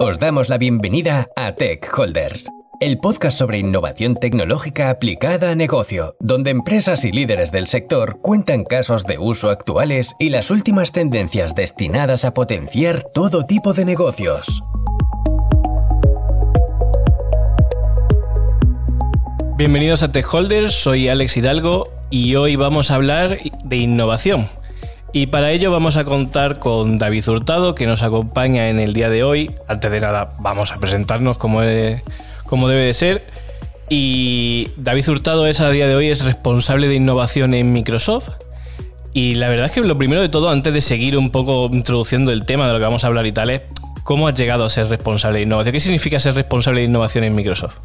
Os damos la bienvenida a Tech Holders, el podcast sobre innovación tecnológica aplicada a negocio, donde empresas y líderes del sector cuentan casos de uso actuales y las últimas tendencias destinadas a potenciar todo tipo de negocios. Bienvenidos a Tech Holders, soy Alex Hidalgo y hoy vamos a hablar de innovación. Y para ello vamos a contar con David Hurtado, que nos acompaña en el día de hoy. Antes de nada, vamos a presentarnos como, como debe de ser. Y David Hurtado es a día de hoy es responsable de innovación en Microsoft. Y la verdad es que lo primero de todo, antes de seguir un poco introduciendo el tema de lo que vamos a hablar y tal, es cómo has llegado a ser responsable de innovación. ¿Qué significa ser responsable de innovación en Microsoft?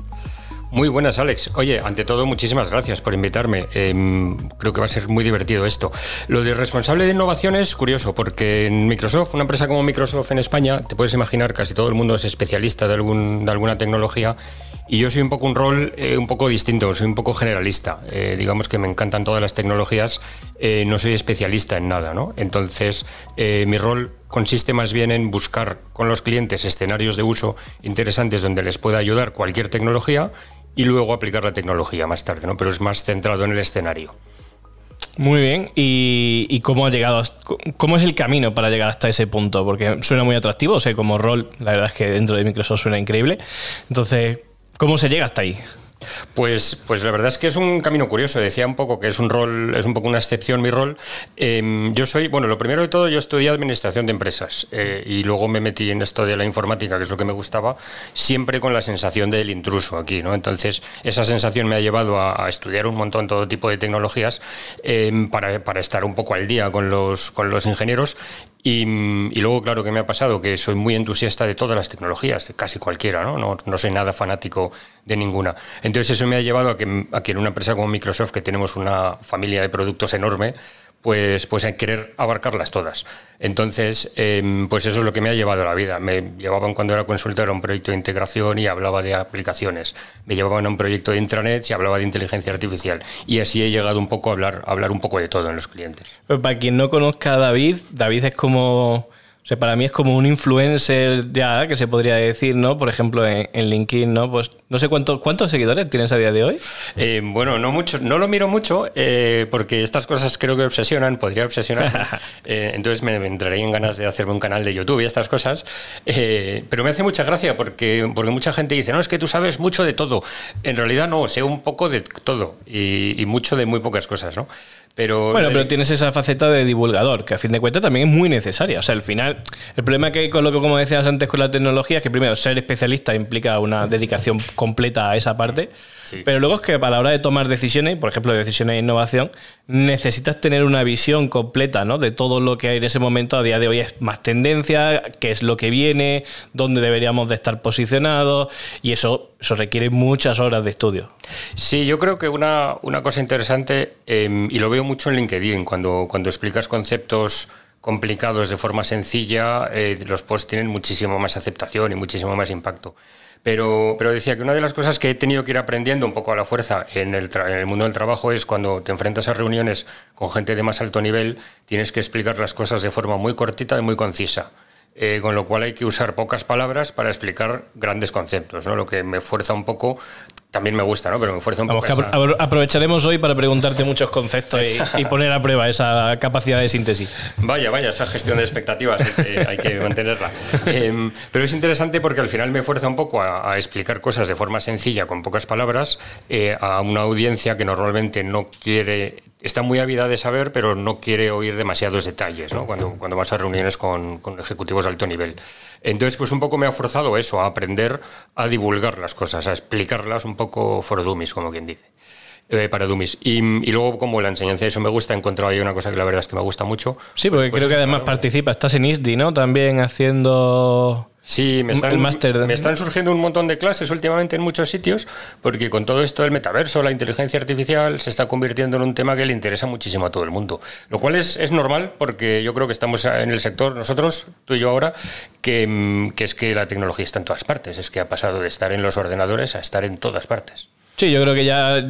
Muy buenas, Alex. Oye, ante todo, muchísimas gracias por invitarme. Em, creo que va a ser muy divertido esto. Lo de responsable de innovación es curioso, porque en Microsoft, una empresa como Microsoft en España, te puedes imaginar, casi todo el mundo es especialista de, algún, de alguna tecnología. Y yo soy un poco un rol eh, un poco distinto, soy un poco generalista. Eh, digamos que me encantan todas las tecnologías, eh, no soy especialista en nada, ¿no? Entonces, mi rol consiste más bien en buscar con los clientes escenarios de uso interesantes donde les pueda ayudar cualquier tecnología y luego aplicar la tecnología más tarde, ¿no? Pero es más centrado en el escenario. Muy bien. ¿Y, cómo ha llegado? ¿Cómo es el camino para llegar hasta ese punto? Porque suena muy atractivo, o sea, como rol, la verdad es que dentro de Microsoft suena increíble. Entonces, ¿cómo se llega hasta ahí? Pues, pues la verdad es que es un camino curioso. Decía un poco que es un rol, es un poco una excepción mi rol. Em, yo soy, bueno, lo primero de todo, yo estudié administración de empresas eh, y luego me metí en esto de la informática, que es lo que me gustaba, siempre con la sensación del intruso aquí, ¿no? Entonces, esa sensación me ha llevado a, estudiar un montón todo tipo de tecnologías em, para, para, estar un poco al día con los, con los ingenieros y, luego, claro, que me ha pasado que soy muy entusiasta de todas las tecnologías, de casi cualquiera, ¿no? ¿no? No, soy nada fanático de ninguna. Entonces eso me ha llevado a que, a que en una empresa como Microsoft, que tenemos una familia de productos enorme, pues, pues querer abarcarlas todas. Entonces, em, pues eso es lo que me ha llevado a la vida. Me llevaban cuando era consultor a un proyecto de integración y hablaba de aplicaciones. Me llevaban a un proyecto de intranet y hablaba de inteligencia artificial. Y así he llegado un poco a hablar, a hablar un poco de todo en los clientes. Para quien no conozca a David, David es como o sea, para mí es como un influencer ya, que se podría decir, ¿no? Por ejemplo, en, LinkedIn, ¿no? Pues no sé cuántos cuántos seguidores tienes a día de hoy. Eh, bueno, no mucho, no lo miro mucho, eh, porque estas cosas creo que obsesionan, podría obsesionar. Eh, entonces me, entraría en ganas de hacerme un canal de YouTube y estas cosas. pero me hace mucha gracia porque, porque mucha gente dice, no, es que tú sabes mucho de todo. En realidad no, sé un poco de todo y, y mucho de muy pocas cosas, ¿no? Pero bueno, pero tienes esa faceta de divulgador, que a fin de cuentas también es muy necesaria. O sea, al final, el problema que hay con lo que, como decías antes, con la tecnología es que primero ser especialista implica una dedicación completa a esa parte. Pero luego es que a la hora de tomar decisiones, por ejemplo, decisiones de innovación, necesitas tener una visión completa ¿no? de todo lo que hay en ese momento. A día de hoy es más tendencia, qué es lo que viene, dónde deberíamos de estar posicionados, y eso, eso requiere muchas horas de estudio. Sí, yo creo que una, una cosa interesante, em, y lo veo mucho en LinkedIn, cuando, cuando explicas conceptos complicados de forma sencilla, eh, los posts tienen muchísimo más aceptación y muchísimo más impacto. Pero, pero decía que una de las cosas que he tenido que ir aprendiendo un poco a la fuerza en el, en el mundo del trabajo es cuando te enfrentas a reuniones con gente de más alto nivel, tienes que explicar las cosas de forma muy cortita y muy concisa. Eh, con lo cual hay que usar pocas palabras para explicar grandes conceptos, ¿no? lo que me fuerza un poco también me gusta, ¿no? Pero me fuerza un poco. aprovecharemos hoy para preguntarte muchos conceptos y, poner a prueba esa capacidad de síntesis. Vaya, vaya, esa gestión de expectativas hay que, mantenerla. Em, pero es interesante porque al final me fuerza un poco a, explicar cosas de forma sencilla, con pocas palabras, eh, a una audiencia que normalmente no quiere está muy ávida de saber, pero no quiere oír demasiados detalles ¿no? cuando, cuando vas a reuniones con, con, ejecutivos de alto nivel. Entonces, pues un poco me ha forzado eso, a aprender a divulgar las cosas, a explicarlas un poco for dummies, como quien dice. Eh, para dummies. Y, y, luego, como la enseñanza de eso me gusta, he encontrado ahí una cosa que la verdad es que me gusta mucho. Sí, porque pues, creo que además participa, estás en ISDI, ¿no? También haciendo Sí, me están, me están surgiendo un montón de clases últimamente en muchos sitios, porque con todo esto del metaverso, la inteligencia artificial, se está convirtiendo en un tema que le interesa muchísimo a todo el mundo. Lo cual es, es normal, porque yo creo que estamos en el sector, nosotros, tú y yo ahora, que, mm, que es que la tecnología está en todas partes, es que ha pasado de estar en los ordenadores a estar en todas partes. Sí, yo creo que ya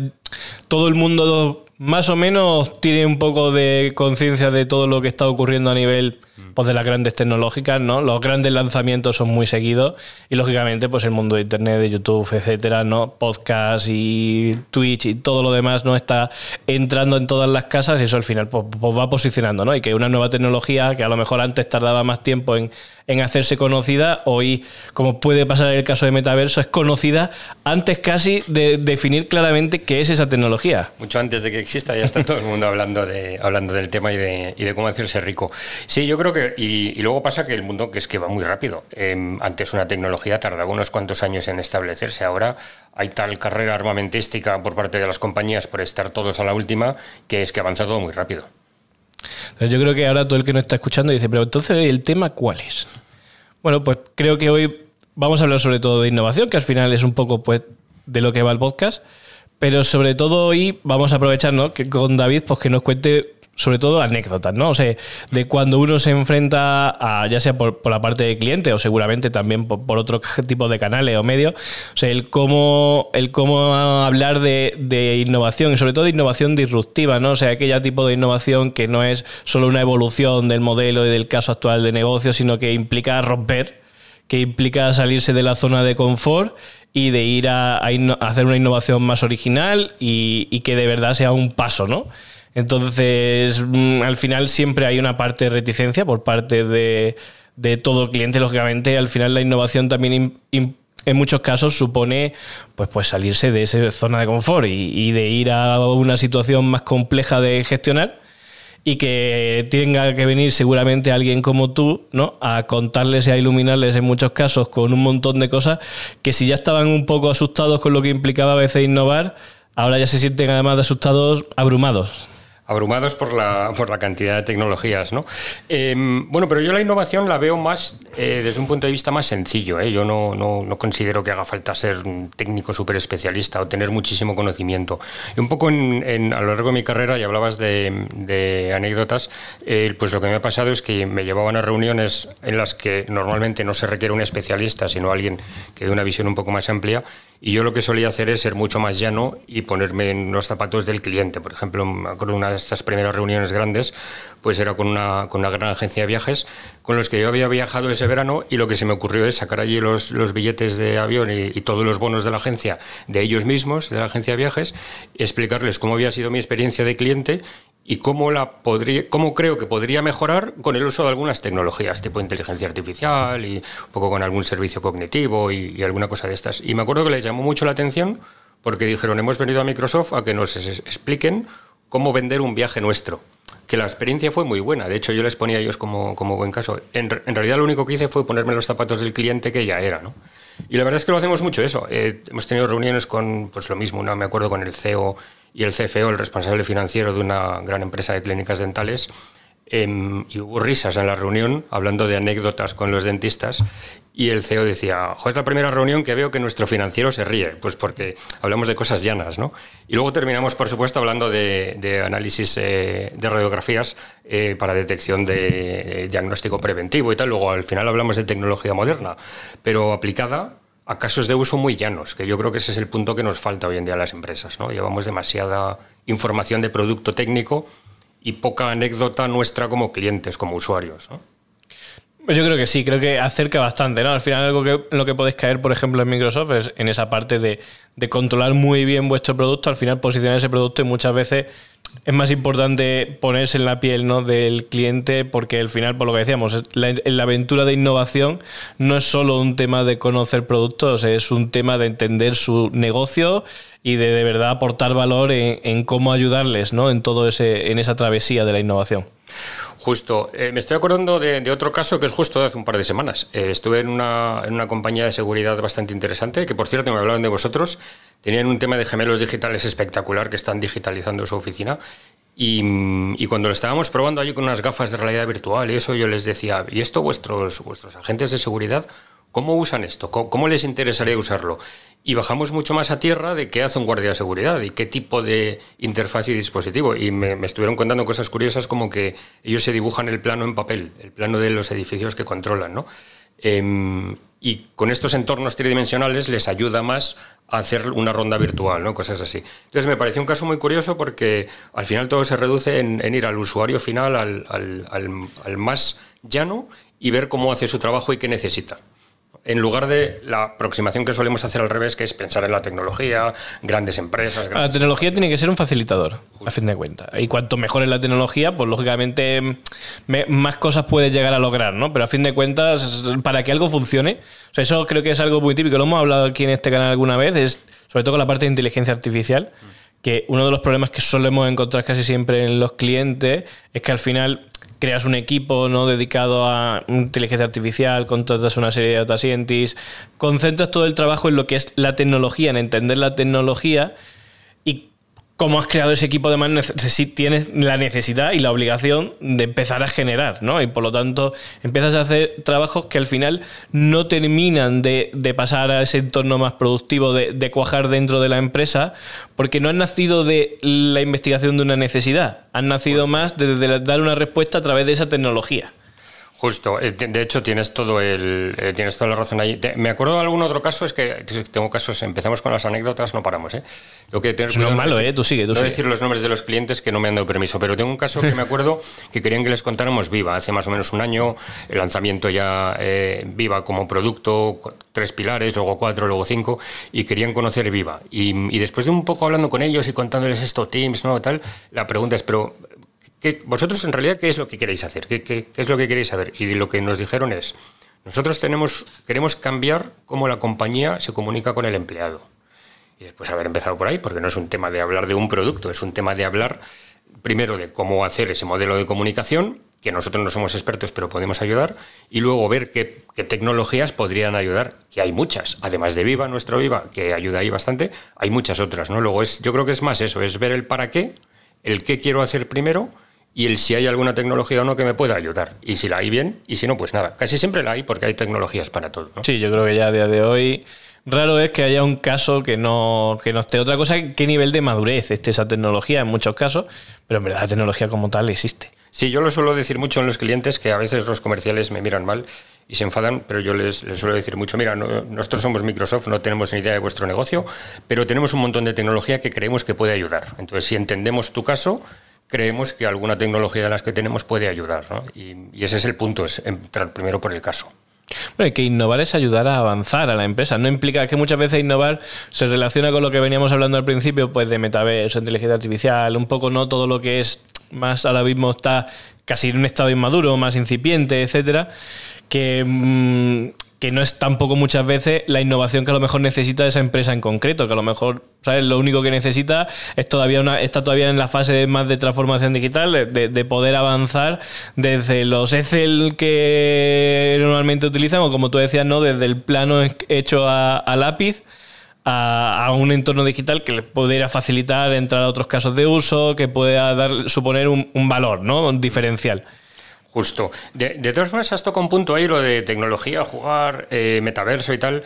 todo el mundo más o menos tiene un poco de conciencia de todo lo que está ocurriendo a nivel pues, de las grandes tecnológicas, ¿no? Los grandes lanzamientos son muy seguidos y lógicamente pues el mundo de internet, de YouTube, etcétera, ¿no? Podcast y Twitch y todo lo demás no está entrando en todas las casas y eso al final pues, pues, va posicionando, ¿no? Y que una nueva tecnología que a lo mejor antes tardaba más tiempo en, en hacerse conocida, hoy, como puede pasar en el caso de Metaverso, es conocida antes casi de definir claramente qué es esa tecnología. Mucho antes de que ya está todo el mundo hablando, de, hablando del tema y de, y de cómo hacerse rico. Sí, yo creo que, y, luego pasa que el mundo que es que va muy rápido. Em, antes una tecnología tardaba unos cuantos años en establecerse, ahora hay tal carrera armamentística por parte de las compañías por estar todos a la última, que es que avanza todo muy rápido. Entonces yo creo que ahora todo el que nos está escuchando dice, pero entonces el tema cuál es? Bueno, pues creo que hoy vamos a hablar sobre todo de innovación, que al final es un poco pues de lo que va el podcast, pero sobre todo hoy vamos a aprovechar que con David pues que nos cuente sobre todo anécdotas, ¿no? O sea, de cuando uno se enfrenta a, ya sea por, la parte de cliente o seguramente también por, otro tipo de canales o medios, o sea, el cómo, el cómo hablar de, de, innovación y sobre todo de innovación disruptiva, ¿no? O sea, aquella tipo de innovación que no es solo una evolución del modelo y del caso actual de negocio, sino que implica romper, que implica salirse de la zona de confort y de ir a, hacer una innovación más original y, que de verdad sea un paso, ¿no? Entonces, mm, al final siempre hay una parte de reticencia por parte de, todo cliente, lógicamente. Al final la innovación también en muchos casos supone pues, pues salirse de esa zona de confort y, de ir a una situación más compleja de gestionar y que tenga que venir seguramente alguien como tú, ¿no? A contarles y a iluminarles en muchos casos con un montón de cosas que si ya estaban un poco asustados con lo que implicaba a veces innovar, ahora ya se sienten además de asustados, abrumados abrumados por la, por la cantidad de tecnologías. ¿no? Em, bueno, pero yo la innovación la veo más eh, desde un punto de vista más sencillo. ¿eh? Yo no, no, no, considero que haga falta ser un técnico súper especialista o tener muchísimo conocimiento. Y un poco en, a lo largo de mi carrera, y hablabas de, de anécdotas, eh, pues lo que me ha pasado es que me llevaban a reuniones en las que normalmente no se requiere un especialista, sino alguien que dé una visión un poco más amplia y yo lo que solía hacer es ser mucho más llano y ponerme en los zapatos del cliente. Por ejemplo, me acuerdo una de estas primeras reuniones grandes, pues era con una, con una gran agencia de viajes con los que yo había viajado ese verano y lo que se me ocurrió es sacar allí los, los billetes de avión y, y, todos los bonos de la agencia, de ellos mismos, de la agencia de viajes, explicarles cómo había sido mi experiencia de cliente y cómo, la podría, cómo creo que podría mejorar con el uso de algunas tecnologías, tipo inteligencia artificial y un poco con algún servicio cognitivo y, alguna cosa de estas. Y me acuerdo que les llamó mucho la atención porque dijeron, hemos venido a Microsoft a que nos expliquen cómo vender un viaje nuestro. Que la experiencia fue muy buena, de hecho yo les ponía a ellos como, como buen caso. En, en realidad lo único que hice fue ponerme los zapatos del cliente que ya era, ¿no? Y la verdad es que lo hacemos mucho eso. Eh, hemos tenido reuniones con, pues lo mismo, ¿no? me acuerdo con el CEO y el CFO, el responsable financiero de una gran empresa de clínicas dentales, em, y hubo risas en la reunión hablando de anécdotas con los dentistas y el CEO decía, es la primera reunión que veo que nuestro financiero se ríe, pues porque hablamos de cosas llanas, ¿no? Y luego terminamos, por supuesto, hablando de, análisis eh, de radiografías eh, para detección de diagnóstico preventivo y tal. Luego al final hablamos de tecnología moderna, pero aplicada a casos de uso muy llanos, que yo creo que ese es el punto que nos falta hoy en día a las empresas. ¿no? Llevamos demasiada información de producto técnico y poca anécdota nuestra como clientes, como usuarios. Pues yo creo que sí, creo que acerca bastante, ¿no? Al final algo que lo que podéis caer, por ejemplo, en Microsoft es en esa parte de, de controlar muy bien vuestro producto, al final posicionar ese producto y muchas veces es más importante ponerse en la piel ¿no? del cliente porque al final, por lo que decíamos, la, la aventura de innovación no es solo un tema de conocer productos, es un tema de entender su negocio y de de verdad aportar valor en, cómo ayudarles ¿no? en todo ese, en esa travesía de la innovación. Justo. Eh, me estoy acordando de, otro caso que es justo de hace un par de semanas. Eh, estuve en una, en una, compañía de seguridad bastante interesante, que por cierto me hablaban de vosotros. Tenían un tema de gemelos digitales espectacular que están digitalizando su oficina. Y, y, cuando lo estábamos probando allí con unas gafas de realidad virtual y eso, yo les decía, ¿y esto vuestros, vuestros agentes de seguridad ¿Cómo usan esto? ¿Cómo, les interesaría usarlo? Y bajamos mucho más a tierra de qué hace un guardia de seguridad y qué tipo de interfaz y dispositivo. Y me, estuvieron contando cosas curiosas como que ellos se dibujan el plano en papel, el plano de los edificios que controlan, ¿no? Em, y con estos entornos tridimensionales les ayuda más a hacer una ronda virtual, ¿no? cosas así. Entonces me pareció un caso muy curioso porque al final todo se reduce en, ir al usuario final, al, al más llano y ver cómo hace su trabajo y qué necesita en lugar de la aproximación que solemos hacer al revés, que es pensar en la tecnología, grandes empresas. La tecnología tiene que ser un facilitador, a fin de cuentas. Y cuanto mejor es la tecnología, pues lógicamente más cosas puedes llegar a lograr, ¿no? Pero a fin de cuentas, para que algo funcione, o sea, eso creo que es algo muy típico, lo hemos hablado aquí en este canal alguna vez, es sobre todo con la parte de inteligencia artificial. que uno de los problemas que solemos encontrar casi siempre en los clientes es que al final creas un equipo no dedicado a inteligencia artificial, contratas una serie de data scientists, concentras todo el trabajo en lo que es la tecnología, en entender la tecnología y cómo has creado ese equipo, además tienes la necesidad y la obligación de empezar a generar, ¿no? Y por lo tanto empiezas a hacer trabajos que al final no terminan de, pasar a ese entorno más productivo, de, cuajar dentro de la empresa, porque no han nacido de la investigación de una necesidad, han nacido más de dar una respuesta a través de esa tecnología. Justo, eh, de hecho tienes todo el eh, tienes toda la razón ahí. Me acuerdo de algún otro caso, es que tengo casos, empezamos con las anécdotas, no paramos, ¿eh? Lo que no es malo, ¿eh? Tú sigue, tú no sigue. decir los nombres de los clientes que no me han dado permiso, pero tengo un caso que me acuerdo que querían que les contáramos Viva, hace más o menos un año, el lanzamiento ya eh, Viva como producto, tres pilares, luego cuatro, luego cinco, y querían conocer Viva. Y, y después de un poco hablando con ellos y contándoles esto, Teams, ¿no? Tal, la pregunta es, pero vosotros en realidad, ¿qué es lo que queréis hacer? ¿Qué, es lo que queréis saber? Y lo que nos dijeron es, nosotros tenemos, queremos cambiar cómo la compañía se comunica con el empleado. Y después haber empezado por ahí, porque no es un tema de hablar de un producto, es un tema de hablar primero de cómo hacer ese modelo de comunicación, que nosotros no somos expertos, pero podemos ayudar, y luego ver qué, qué, tecnologías podrían ayudar, que hay muchas, además de Viva, nuestro Viva, que ayuda ahí bastante, hay muchas otras, ¿no? Luego es, yo creo que es más eso, es ver el para qué, el qué quiero hacer primero, y el si hay alguna tecnología o no que me pueda ayudar. Y si la hay bien, y si no, pues nada. Casi siempre la hay porque hay tecnologías para todo. Sí, yo creo que ya a día de hoy raro es que haya un caso que no, que no esté. Otra cosa, qué nivel de madurez esté esa tecnología en muchos casos, pero en verdad la tecnología como tal existe. Sí, yo lo suelo decir mucho en los clientes que a veces los comerciales me miran mal y se enfadan, pero yo les, suelo decir mucho, mira, nosotros somos Microsoft, no tenemos ni idea de vuestro negocio, pero tenemos un montón de tecnología que creemos que puede ayudar. Entonces, si entendemos tu caso, creemos que alguna tecnología de las que tenemos puede ayudar. Y, ese es el punto, es entrar primero por el caso. Bueno, que innovar es ayudar a avanzar a la empresa. No implica que muchas veces innovar se relaciona con lo que veníamos hablando al principio, pues de metaverso, inteligencia artificial, un poco no todo lo que es más ahora mismo está casi en un estado inmaduro, más incipiente, etcétera, que mm, que no es tampoco muchas veces la innovación que a lo mejor necesita esa empresa en concreto, que a lo mejor, ¿sabes? Lo único que necesita es todavía una, está todavía en la fase más de transformación digital, de, poder avanzar desde los Excel que normalmente utilizan, o como tú decías, ¿no? Desde el plano hecho a, lápiz. A, un entorno digital que le pudiera facilitar entrar a otros casos de uso, que pueda dar, suponer un, un valor, ¿no? Un diferencial. Justo. De, de, todas formas, has tocado un punto ahí, lo de tecnología, jugar, eh, metaverso y tal.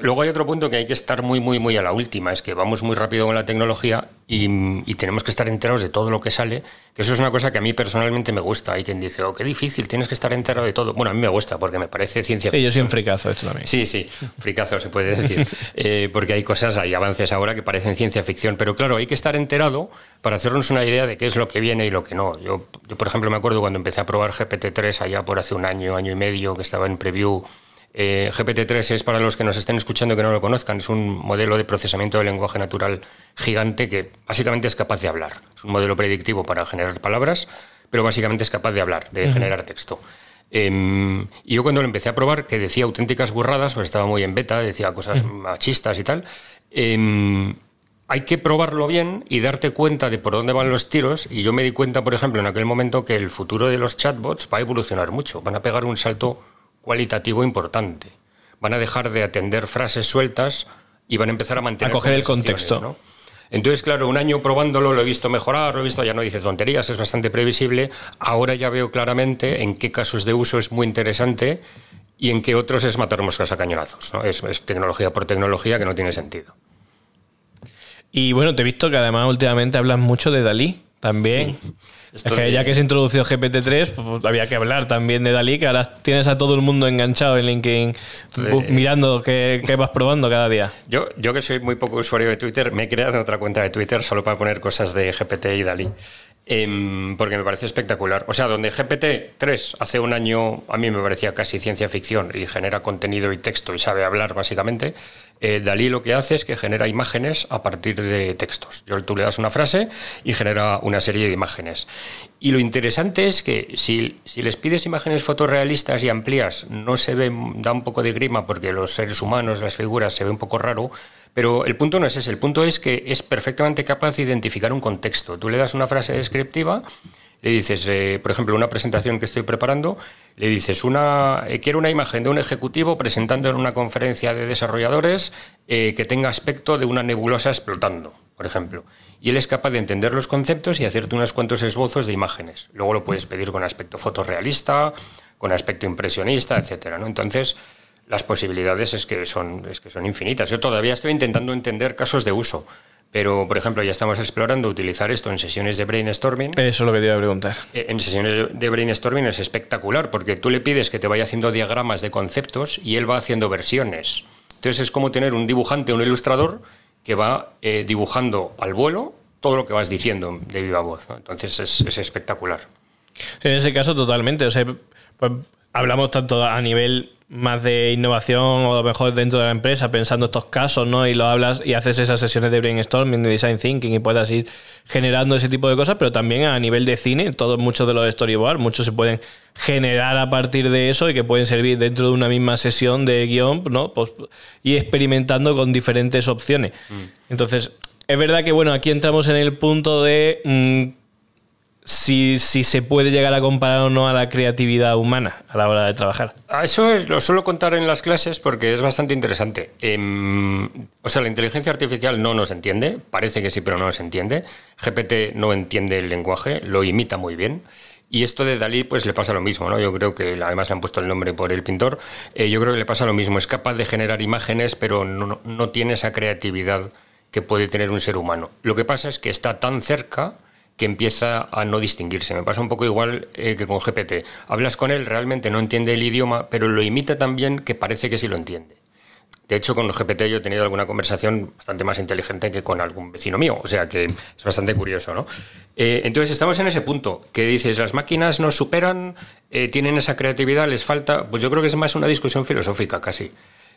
Luego hay otro punto que hay que estar muy, muy, muy a la última, es que vamos muy rápido con la tecnología y, tenemos que estar enterados de todo lo que sale, que eso es una cosa que a mí personalmente me gusta. Hay quien dice, oh, qué difícil, tienes que estar enterado de todo. Bueno, a mí me gusta porque me parece ciencia. Sí, yo soy un fricazo esto también. Sí, sí, fricazo se puede decir, eh, porque hay cosas, hay avances ahora que parecen ciencia ficción, pero claro, hay que estar enterado para hacernos una idea de qué es lo que viene y lo que no. Yo, yo por ejemplo, me acuerdo cuando empecé a probar GPT-3 allá por hace un año, año y medio, que estaba en preview eh, GPT-3 es para los que nos estén escuchando que no lo conozcan, es un modelo de procesamiento de lenguaje natural gigante que básicamente es capaz de hablar. Es un modelo predictivo para generar palabras, pero básicamente es capaz de hablar, de generar texto. Em, y yo cuando lo empecé a probar, que decía auténticas burradas, pues estaba muy en beta, decía cosas machistas y tal, em, hay que probarlo bien y darte cuenta de por dónde van los tiros. Y yo me di cuenta, por ejemplo, en aquel momento que el futuro de los chatbots va a evolucionar mucho, van a pegar un salto cualitativo importante. Van a dejar de atender frases sueltas y van a empezar a mantener. A coger el contexto. Entonces, claro, un año probándolo lo he visto mejorar, lo he visto, ya no dice tonterías, es bastante previsible. Ahora ya veo claramente en qué casos de uso es muy interesante y en qué otros es matar moscas a cañonazos. Es, tecnología por tecnología que no tiene sentido. Y bueno, te he visto que además últimamente hablas mucho de Dalí también. Es que ya que se introdució GPT-3, pues, había que hablar también de Dalí, que ahora tienes a todo el mundo enganchado en LinkedIn mirando qué, vas probando cada día. Yo, yo que soy muy poco usuario de Twitter, me he creado otra cuenta de Twitter solo para poner cosas de GPT y Dalí. Em, porque me parece espectacular. O sea, donde GPT-3 hace un año a mí me parecía casi ciencia ficción y genera contenido y texto y sabe hablar básicamente, eh, Dalí lo que hace es que genera imágenes a partir de textos. Tú le das una frase y genera una serie de imágenes. Y lo interesante es que si, si les pides imágenes fotorrealistas y amplias, no se ve, da un poco de grima porque los seres humanos, las figuras, se ve un poco raro, pero el punto no es ese, el punto es que es perfectamente capaz de identificar un contexto. Tú le das una frase descriptiva, le dices, eh, por ejemplo, una presentación que estoy preparando, le dices, una, eh, quiero una imagen de un ejecutivo presentando en una conferencia de desarrolladores eh, que tenga aspecto de una nebulosa explotando, por ejemplo. Y él es capaz de entender los conceptos y hacerte unos cuantos esbozos de imágenes. Luego lo puedes pedir con aspecto fotorrealista, con aspecto impresionista, etcétera. ¿no? Entonces, las posibilidades es que, son, es que son infinitas. Yo todavía estoy intentando entender casos de uso. Pero, por ejemplo, ya estamos explorando utilizar esto en sesiones de brainstorming. Eso es lo que te iba a preguntar. Eh, en sesiones de brainstorming es espectacular porque tú le pides que te vaya haciendo diagramas de conceptos y él va haciendo versiones. Entonces es como tener un dibujante, un ilustrador que va eh, dibujando al vuelo todo lo que vas diciendo de viva voz. Entonces es, espectacular. en ese caso totalmente. O sea, pues, hablamos tanto a nivel más de innovación o a lo mejor dentro de la empresa pensando estos casos, ¿no? Y lo hablas y haces esas sesiones de brainstorming, de design thinking y puedas ir generando ese tipo de cosas, pero también a nivel de cine, todos muchos de los storyboards, muchos se pueden generar a partir de eso y que pueden servir dentro de una misma sesión de guion, ¿no? Pues, y experimentando con diferentes opciones. Mm. Entonces, es verdad que, bueno, aquí entramos en el punto de... Mm, si, se puede llegar a comparar o no a la creatividad humana a la hora de trabajar. Ah, eso lo suelo contar en las clases porque es bastante interesante. Em, o sea, la inteligencia artificial no nos entiende, parece que sí, pero no nos entiende. GPT no entiende el lenguaje, lo imita muy bien. Y esto de Dalí, pues le pasa lo mismo, ¿no? Yo creo que además le han puesto el nombre por el pintor. Eh, yo creo que le pasa lo mismo. Es capaz de generar imágenes, pero no, no tiene esa creatividad que puede tener un ser humano. Lo que pasa es que está tan cerca que empieza a no distinguirse. Me pasa un poco igual eh, que con GPT. Hablas con él, realmente no entiende el idioma, pero lo imita tan bien que parece que sí lo entiende. De hecho, con GPT yo he tenido alguna conversación bastante más inteligente que con algún vecino mío, o sea que es bastante curioso, ¿no? Eh, entonces estamos en ese punto, que dices, las máquinas nos superan, eh, tienen esa creatividad, les falta, pues yo creo que es más una discusión filosófica casi.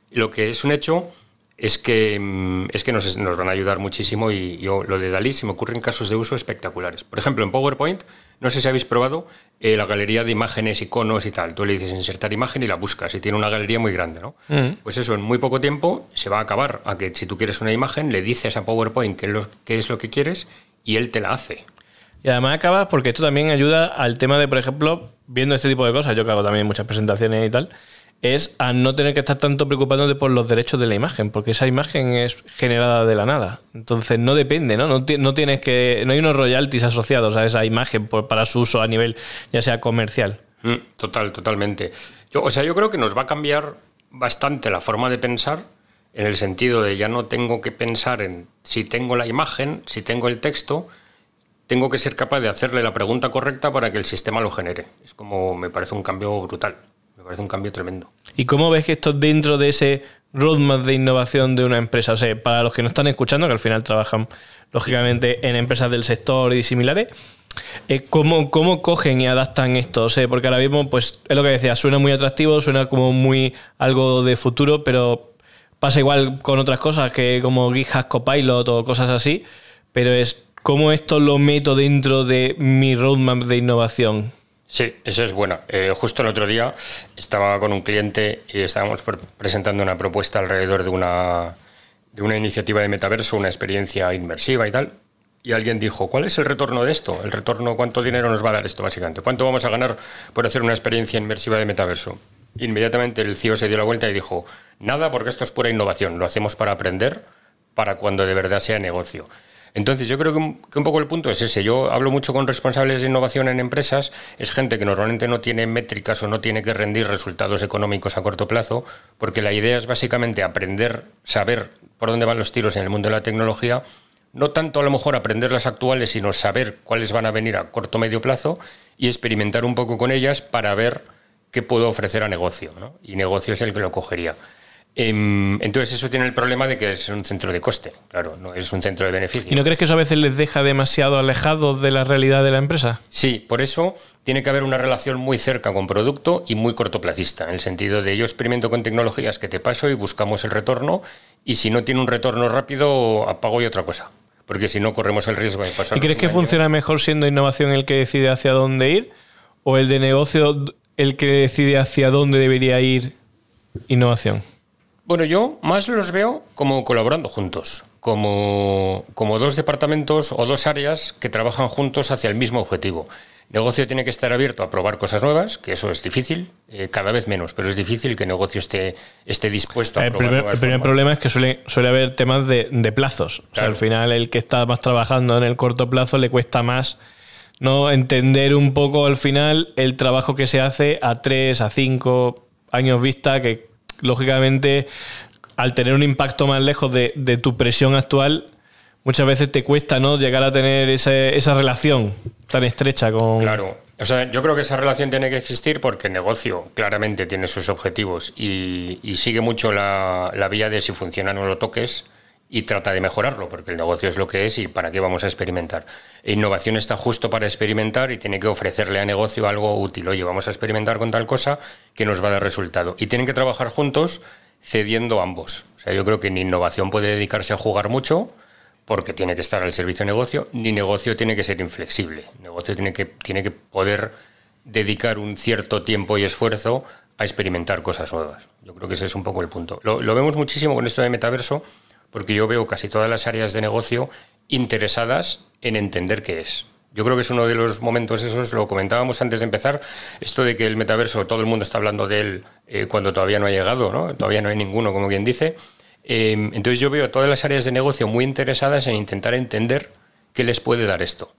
Lo que es un hecho es que, mm, es que nos, nos, van a ayudar muchísimo y yo lo de Dalí se me ocurren casos de uso espectaculares. Por ejemplo, en PowerPoint, no sé si habéis probado eh, la galería de imágenes, iconos y tal. Tú le dices insertar imagen y la buscas y tiene una galería muy grande, ¿no? Mm. Pues eso, en muy poco tiempo se va a acabar a que si tú quieres una imagen, le dices a PowerPoint qué es lo, qué es lo que quieres y él te la hace. Y además acabas porque esto también ayuda al tema de, por ejemplo, viendo este tipo de cosas, yo que hago también muchas presentaciones y tal, es a no tener que estar tanto preocupándote por los derechos de la imagen, porque esa imagen es generada de la nada. Entonces no depende, ¿no? No, tienes que. No hay unos royalties asociados a esa imagen para su uso a nivel, ya sea comercial. Mm, total, totalmente. Yo, o sea, yo creo que nos va a cambiar bastante la forma de pensar, en el sentido de ya no tengo que pensar en si tengo la imagen, si tengo el texto, tengo que ser capaz de hacerle la pregunta correcta para que el sistema lo genere. Es como me parece un cambio brutal parece un cambio tremendo. ¿Y cómo ves que esto dentro de ese roadmap de innovación de una empresa? O sea, para los que no están escuchando, que al final trabajan lógicamente en empresas del sector y similares, eh, ¿cómo, ¿cómo, cogen y adaptan esto? O sea, porque ahora mismo, pues es lo que decía, suena muy atractivo, suena como muy algo de futuro, pero pasa igual con otras cosas que como GitHub Copilot o cosas así, pero es cómo esto lo meto dentro de mi roadmap de innovación. Sí, eso es bueno. Eh, justo el otro día estaba con un cliente y estábamos presentando una propuesta alrededor de una, de una iniciativa de metaverso, una experiencia inmersiva y tal. Y alguien dijo, ¿cuál es el retorno de esto? El retorno, ¿cuánto dinero nos va a dar esto básicamente? ¿Cuánto vamos a ganar por hacer una experiencia inmersiva de metaverso? Inmediatamente el CEO se dio la vuelta y dijo, nada porque esto es pura innovación, lo hacemos para aprender, para cuando de verdad sea negocio. Entonces, yo creo que un, poco el punto es ese. Yo hablo mucho con responsables de innovación en empresas, es gente que normalmente no tiene métricas o no tiene que rendir resultados económicos a corto plazo, porque la idea es básicamente aprender, saber por dónde van los tiros en el mundo de la tecnología no tanto a lo mejor aprender las actuales, sino saber cuáles van a venir a corto o medio plazo y experimentar un poco con ellas para ver qué puedo ofrecer a negocio. Y negocio es el que lo cogería. Em, entonces eso tiene el problema de que es un centro de coste, claro, no es un centro de beneficio. ¿Y no crees que eso a veces les deja demasiado alejados de la realidad de la empresa? Sí, por eso tiene que haber una relación muy cerca con producto y muy cortoplacista, en el sentido de yo experimento con tecnologías que te paso y buscamos el retorno y si no tiene un retorno rápido apago y otra cosa, porque si no corremos el riesgo de pasar. ¿Y crees que funciona mejor siendo innovación el que decide hacia dónde ir o el de negocio el que decide hacia dónde debería ir innovación? Bueno, yo más los veo como colaborando juntos, como, como dos departamentos o dos áreas que trabajan juntos hacia el mismo objetivo. Negocio tiene que estar abierto a probar cosas nuevas, que eso es difícil, eh, cada vez menos, pero es difícil que negocio esté, esté dispuesto a el probar primer, El primer problema es que suele, suele haber temas de, plazos. al final, el que está más trabajando en el corto plazo le cuesta más no entender un poco al final el trabajo que se hace a tres, a cinco años vista, que lógicamente, al tener un impacto más lejos de, tu presión actual, muchas veces te cuesta ¿no? llegar a tener esa relación tan estrecha con... Claro. O sea, yo creo que esa relación tiene que existir porque el negocio claramente tiene sus objetivos y, sigue mucho la, la, vía de si funciona no lo toques y trata de mejorarlo, porque el negocio es lo que es y para qué vamos a experimentar. Innovación está justo para experimentar y tiene que ofrecerle a negocio algo útil. Oye, vamos a experimentar con tal cosa que nos va a dar resultado. Y tienen que trabajar juntos cediendo ambos. O sea, yo creo que ni innovación puede dedicarse a jugar mucho, porque tiene que estar al servicio de negocio, ni negocio tiene que ser inflexible. negocio tiene que, tiene que poder dedicar un cierto tiempo y esfuerzo a experimentar cosas nuevas. Yo creo que ese es un poco el punto. Lo vemos muchísimo con esto de metaverso porque yo veo casi todas las áreas de negocio interesadas en entender qué es. Yo creo que es uno de los momentos, esos lo comentábamos antes de empezar, esto de que el metaverso, todo el mundo está hablando de él eh, cuando todavía no ha llegado, ¿no? todavía no hay ninguno, como quien dice. Em, entonces yo veo todas las áreas de negocio muy interesadas en intentar entender qué les puede dar esto.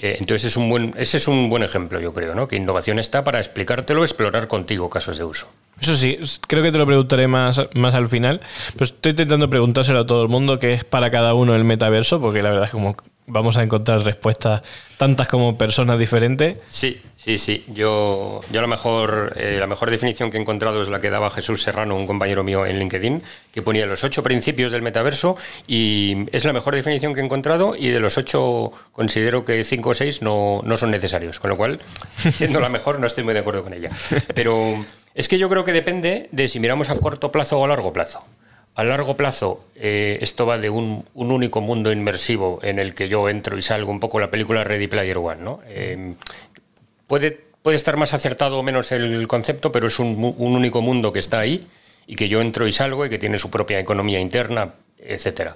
Eh, entonces es un buen, ese es un buen ejemplo, yo creo, ¿no? que innovación está para explicártelo, explorar contigo casos de uso. Eso sí, creo que te lo preguntaré más, más al final. Pero estoy intentando preguntárselo a todo el mundo qué es para cada uno el metaverso, porque la verdad es como vamos a encontrar respuestas tantas como personas diferentes. Sí, sí, sí. Yo, yo la, mejor, eh, la mejor definición que he encontrado es la que daba Jesús Serrano, un compañero mío en LinkedIn, que ponía los ocho principios del metaverso y es la mejor definición que he encontrado y de los ocho considero que cinco o seis no, no son necesarios, con lo cual, siendo la mejor, no estoy muy de acuerdo con ella. Pero es que yo creo que depende de si miramos a corto plazo o a largo plazo. A largo plazo, eh, esto va de un, único mundo inmersivo en el que yo entro y salgo, un poco la película Ready Player One. ¿no? Em, puede, estar más acertado o menos el concepto, pero es un, único mundo que está ahí y que yo entro y salgo y que tiene su propia economía interna, etc.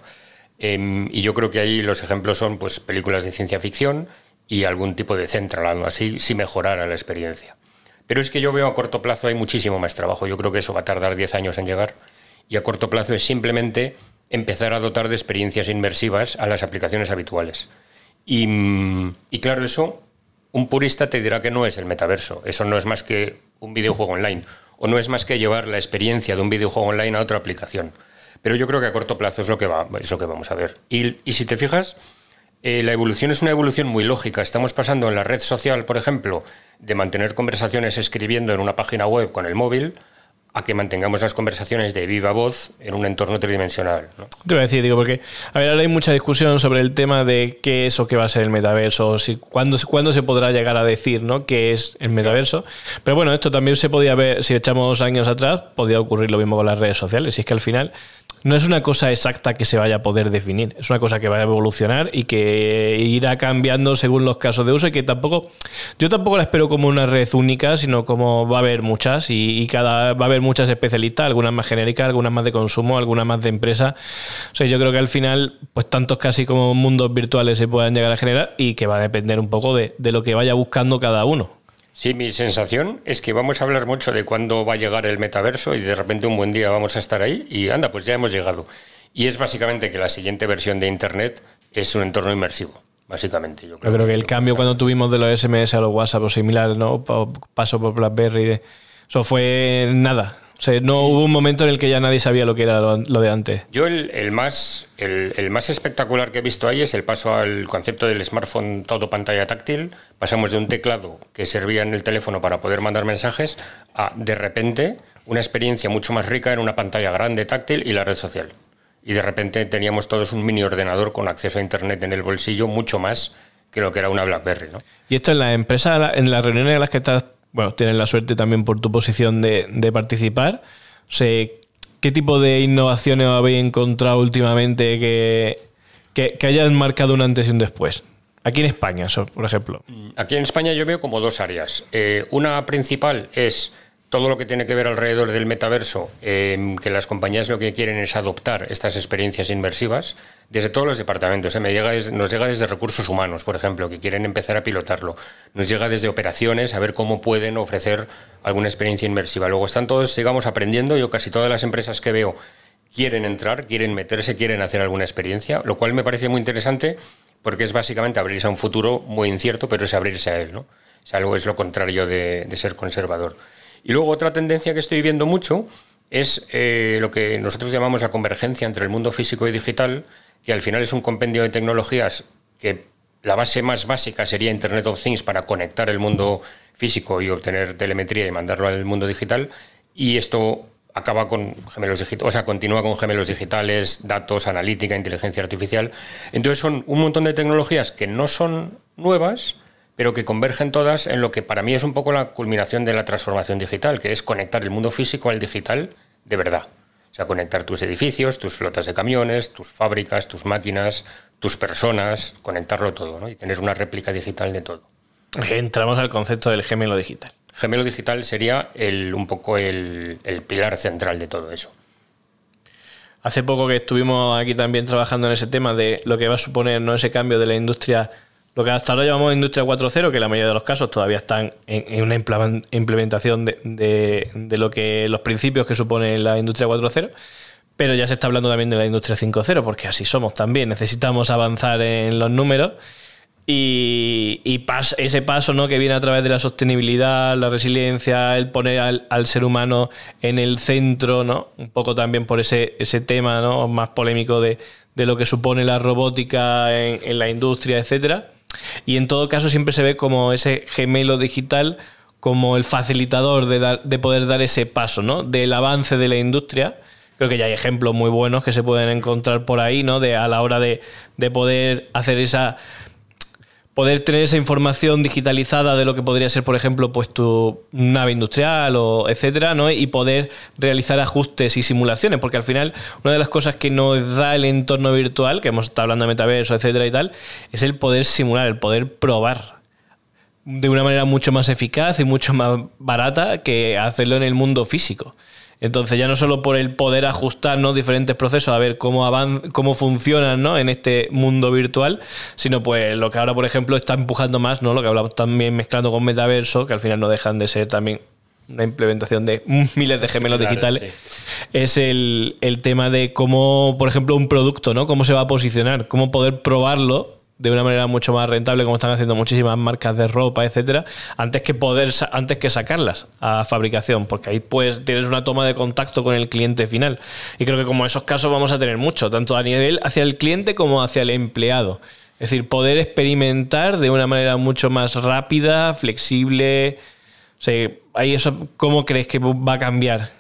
Em, y yo creo que ahí los ejemplos son pues, películas de ciencia ficción y algún tipo de central, así, si mejorara la experiencia. Pero es que yo veo a corto plazo hay muchísimo más trabajo. Yo creo que eso va a tardar 10 años en llegar y a corto plazo es simplemente empezar a dotar de experiencias inmersivas a las aplicaciones habituales. Y, claro, eso un purista te dirá que no es el metaverso, eso no es más que un videojuego online, o no es más que llevar la experiencia de un videojuego online a otra aplicación. Pero yo creo que a corto plazo es lo que, va, es lo que vamos a ver. Y, si te fijas, eh, la evolución es una evolución muy lógica. Estamos pasando en la red social, por ejemplo, de mantener conversaciones escribiendo en una página web con el móvil, a que mantengamos las conversaciones de viva voz en un entorno tridimensional. Te voy a decir, digo, porque a ver, ahora hay mucha discusión sobre el tema de qué es o qué va a ser el metaverso, si cuándo, cuándo se podrá llegar a decir ¿no? qué es el metaverso. Pero bueno, esto también se podía ver, si echamos años atrás, podía ocurrir lo mismo con las redes sociales. Y es que al final no es una cosa exacta que se vaya a poder definir, es una cosa que va a evolucionar y que irá cambiando según los casos de uso y que tampoco, yo tampoco la espero como una red única, sino como va a haber muchas y, cada va a haber muchas especialistas, algunas más genéricas, algunas más de consumo, algunas más de empresa. O sea, yo creo que al final, pues tantos casi como mundos virtuales se puedan llegar a generar y que va a depender un poco de lo que vaya buscando cada uno. Sí, mi sensación es que vamos a hablar mucho de cuándo va a llegar el metaverso y de repente un buen día vamos a estar ahí y anda, pues ya hemos llegado. Y es básicamente que la siguiente versión de Internet es un entorno inmersivo, básicamente. Yo creo, que, el cambio cuando tuvimos de los SMS a los WhatsApp o similar, ¿no? Paso por BlackBerry, eso fue nada. O sea, no hubo un momento en el que ya nadie sabía lo que era lo, de antes. Yo el, más, el, más espectacular que he visto ahí es el paso al concepto del smartphone todo pantalla táctil. Pasamos de un teclado que servía en el teléfono para poder mandar mensajes a, de repente, una experiencia mucho más rica en una pantalla grande táctil y la red social. Y de repente teníamos todos un mini ordenador con acceso a Internet en el bolsillo, mucho más que lo que era una BlackBerry. ¿no? Y esto en la empresa, en las reuniones en las que estás bueno, tienes la suerte también por tu posición de, participar. ¿qué tipo de innovaciones habéis encontrado últimamente que, que, hayan marcado un antes y un después? Aquí en España, por ejemplo. Aquí en España yo veo como dos áreas. Eh, una principal es todo lo que tiene que ver alrededor del metaverso, em, que las compañías lo que quieren es adoptar estas experiencias inmersivas desde todos los departamentos. ¿eh? Me llega nos llega desde recursos humanos, por ejemplo, que quieren empezar a pilotarlo. Nos llega desde operaciones, a ver cómo pueden ofrecer alguna experiencia inmersiva. Luego están todos, digamos, aprendiendo. Yo casi todas las empresas que veo quieren entrar, quieren meterse, quieren hacer alguna experiencia, lo cual me parece muy interesante porque es básicamente abrirse a un futuro muy incierto, pero es abrirse a él. ¿no? O algo es lo contrario de ser conservador. Y luego otra tendencia que estoy viendo mucho es eh, lo que nosotros llamamos la convergencia entre el mundo físico y digital, que al final es un compendio de tecnologías que la base más básica sería Internet of Things para conectar el mundo físico y obtener telemetría y mandarlo al mundo digital. Y esto acaba con gemelos digitales, o sea, continúa con gemelos digitales, datos, analítica, inteligencia artificial. Entonces son un montón de tecnologías que no son nuevas, pero que convergen todas en lo que para mí es un poco la culminación de la transformación digital, que es conectar el mundo físico al digital de verdad. O sea, conectar tus edificios, tus flotas de camiones, tus fábricas, tus máquinas, tus personas, conectarlo todo ¿no? y tener una réplica digital de todo. Entramos al concepto del gemelo digital. Gemelo digital sería el, un poco el, el pilar central de todo eso. Hace poco que estuvimos aquí también trabajando en ese tema de lo que va a suponer ¿no? ese cambio de la industria lo que hasta ahora llamamos Industria 4.0, que la mayoría de los casos todavía están en, una implementación de, lo que los principios que supone la Industria 4.0, pero ya se está hablando también de la Industria 5.0, porque así somos también. Necesitamos avanzar en los números y, ese paso ¿no? que viene a través de la sostenibilidad, la resiliencia, el poner al, ser humano en el centro, ¿no? un poco también por ese, ese tema ¿no? más polémico de, lo que supone la robótica en, en la industria, etcétera y en todo caso siempre se ve como ese gemelo digital como el facilitador de, de poder dar ese paso, ¿no? Del avance de la industria. Creo que ya hay ejemplos muy buenos que se pueden encontrar por ahí, ¿no? De, a la hora de, de poder hacer esa poder tener esa información digitalizada de lo que podría ser, por ejemplo, pues tu nave industrial o etcétera, ¿no? Y poder realizar ajustes y simulaciones, porque al final una de las cosas que nos da el entorno virtual, que hemos estado hablando de metaverso, etcétera y tal, es el poder simular, el poder probar de una manera mucho más eficaz y mucho más barata que hacerlo en el mundo físico. Entonces, ya no solo por el poder ajustar diferentes procesos a ver cómo, cómo funcionan ¿no? en este mundo virtual, sino pues lo que ahora, por ejemplo, está empujando más, ¿no? lo que hablamos también mezclando con metaverso, que al final no dejan de ser también una implementación de miles de gemelos digitales, es el, el, tema de cómo, por ejemplo, un producto, ¿no? Cómo se va a posicionar, cómo poder probarlo de una manera mucho más rentable, como están haciendo muchísimas marcas de ropa, etcétera, antes que poder antes que sacarlas a fabricación, porque ahí pues tienes una toma de contacto con el cliente final. Y creo que como esos casos vamos a tener mucho, tanto a nivel hacia el cliente como hacia el empleado. Es decir, poder experimentar de una manera mucho más rápida, flexible. O sea, ahí eso, ¿cómo crees que va a cambiar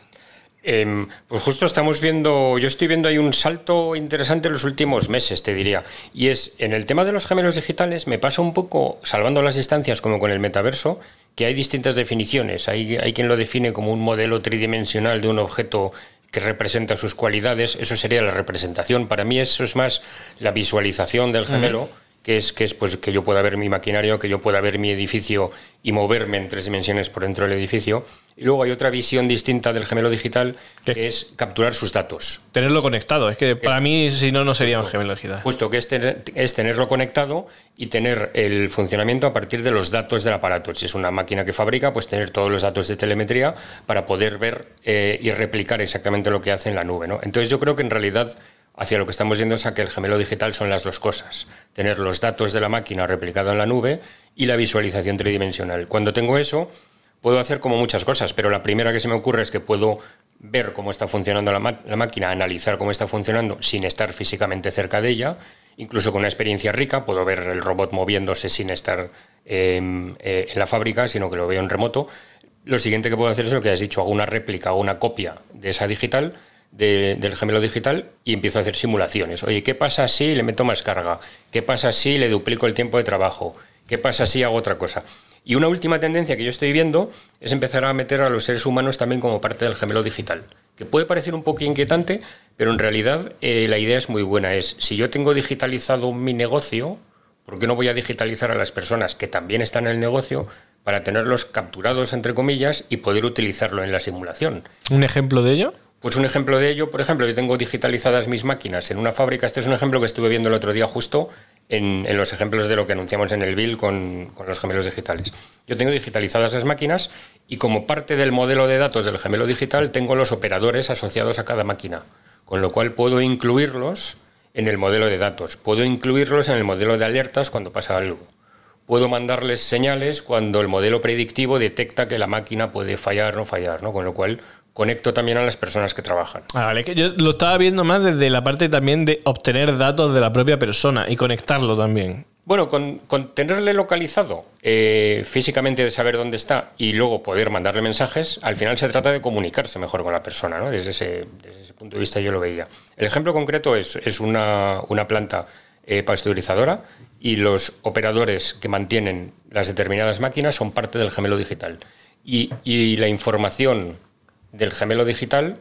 Em, pues justo estamos viendo, yo estoy viendo ahí un salto interesante en los últimos meses, te diría. Y es, en el tema de los gemelos digitales, me pasa un poco, salvando las distancias como con el metaverso, que hay distintas definiciones. Hay, hay quien lo define como un modelo tridimensional de un objeto que representa sus cualidades, eso sería la representación. Para mí eso es más la visualización del gemelo que es, que es pues, que yo pueda ver mi maquinario, que yo pueda ver mi edificio y moverme en tres dimensiones por dentro del edificio. Y luego hay otra visión distinta del gemelo digital, que es capturar sus datos. Tenerlo conectado. Es que para mí, si no, no sería un gemelo digital. Justo, que es, es tenerlo conectado y tener el funcionamiento a partir de los datos del aparato. Si es una máquina que fabrica, pues tener todos los datos de telemetría para poder ver eh, y replicar exactamente lo que hace en la nube. ¿no? Entonces yo creo que en realidad hacia lo que estamos yendo es a que el gemelo digital son las dos cosas. Tener los datos de la máquina replicado en la nube y la visualización tridimensional. Cuando tengo eso, puedo hacer como muchas cosas, pero la primera que se me ocurre es que puedo ver cómo está funcionando la, máquina, analizar cómo está funcionando sin estar físicamente cerca de ella, incluso con una experiencia rica, puedo ver el robot moviéndose sin estar em, eh, en la fábrica, sino que lo veo en remoto. Lo siguiente que puedo hacer es lo que has dicho, hago una réplica o una copia de esa digital, del gemelo digital, y empiezo a hacer simulaciones. Oye, ¿qué pasa si le meto más carga? ¿Qué pasa si le duplico el tiempo de trabajo? ¿Qué pasa si hago otra cosa? Y una última tendencia que yo estoy viendo es empezar a meter a los seres humanos también como parte del gemelo digital, que puede parecer un poco inquietante, pero en realidad eh, la idea es muy buena. Es, si yo tengo digitalizado mi negocio, ¿por qué no voy a digitalizar a las personas que también están en el negocio para tenerlos capturados, entre comillas, y poder utilizarlo en la simulación? ¿Un ejemplo de ello? Pues un ejemplo de ello, por ejemplo, yo tengo digitalizadas mis máquinas en una fábrica. Este es un ejemplo que estuve viendo el otro día justo en, los ejemplos de lo que anunciamos en el bill con, los gemelos digitales. Yo tengo digitalizadas las máquinas y como parte del modelo de datos del gemelo digital tengo los operadores asociados a cada máquina, con lo cual puedo incluirlos en el modelo de datos, puedo incluirlos en el modelo de alertas cuando pasa algo. Puedo mandarles señales cuando el modelo predictivo detecta que la máquina puede fallar o no fallar, ¿no? Con lo cual conecto también a las personas que trabajan. Ah, vale, que yo lo estaba viendo más desde la parte también de obtener datos de la propia persona y conectarlo también. Bueno, con, tenerle localizado eh, físicamente de saber dónde está y luego poder mandarle mensajes, al final se trata de comunicarse mejor con la persona, ¿no? Desde ese, punto de vista yo lo veía. El ejemplo concreto es, una, planta eh, pasteurizadora y los operadores que mantienen las determinadas máquinas son parte del gemelo digital. Y, y la información del gemelo digital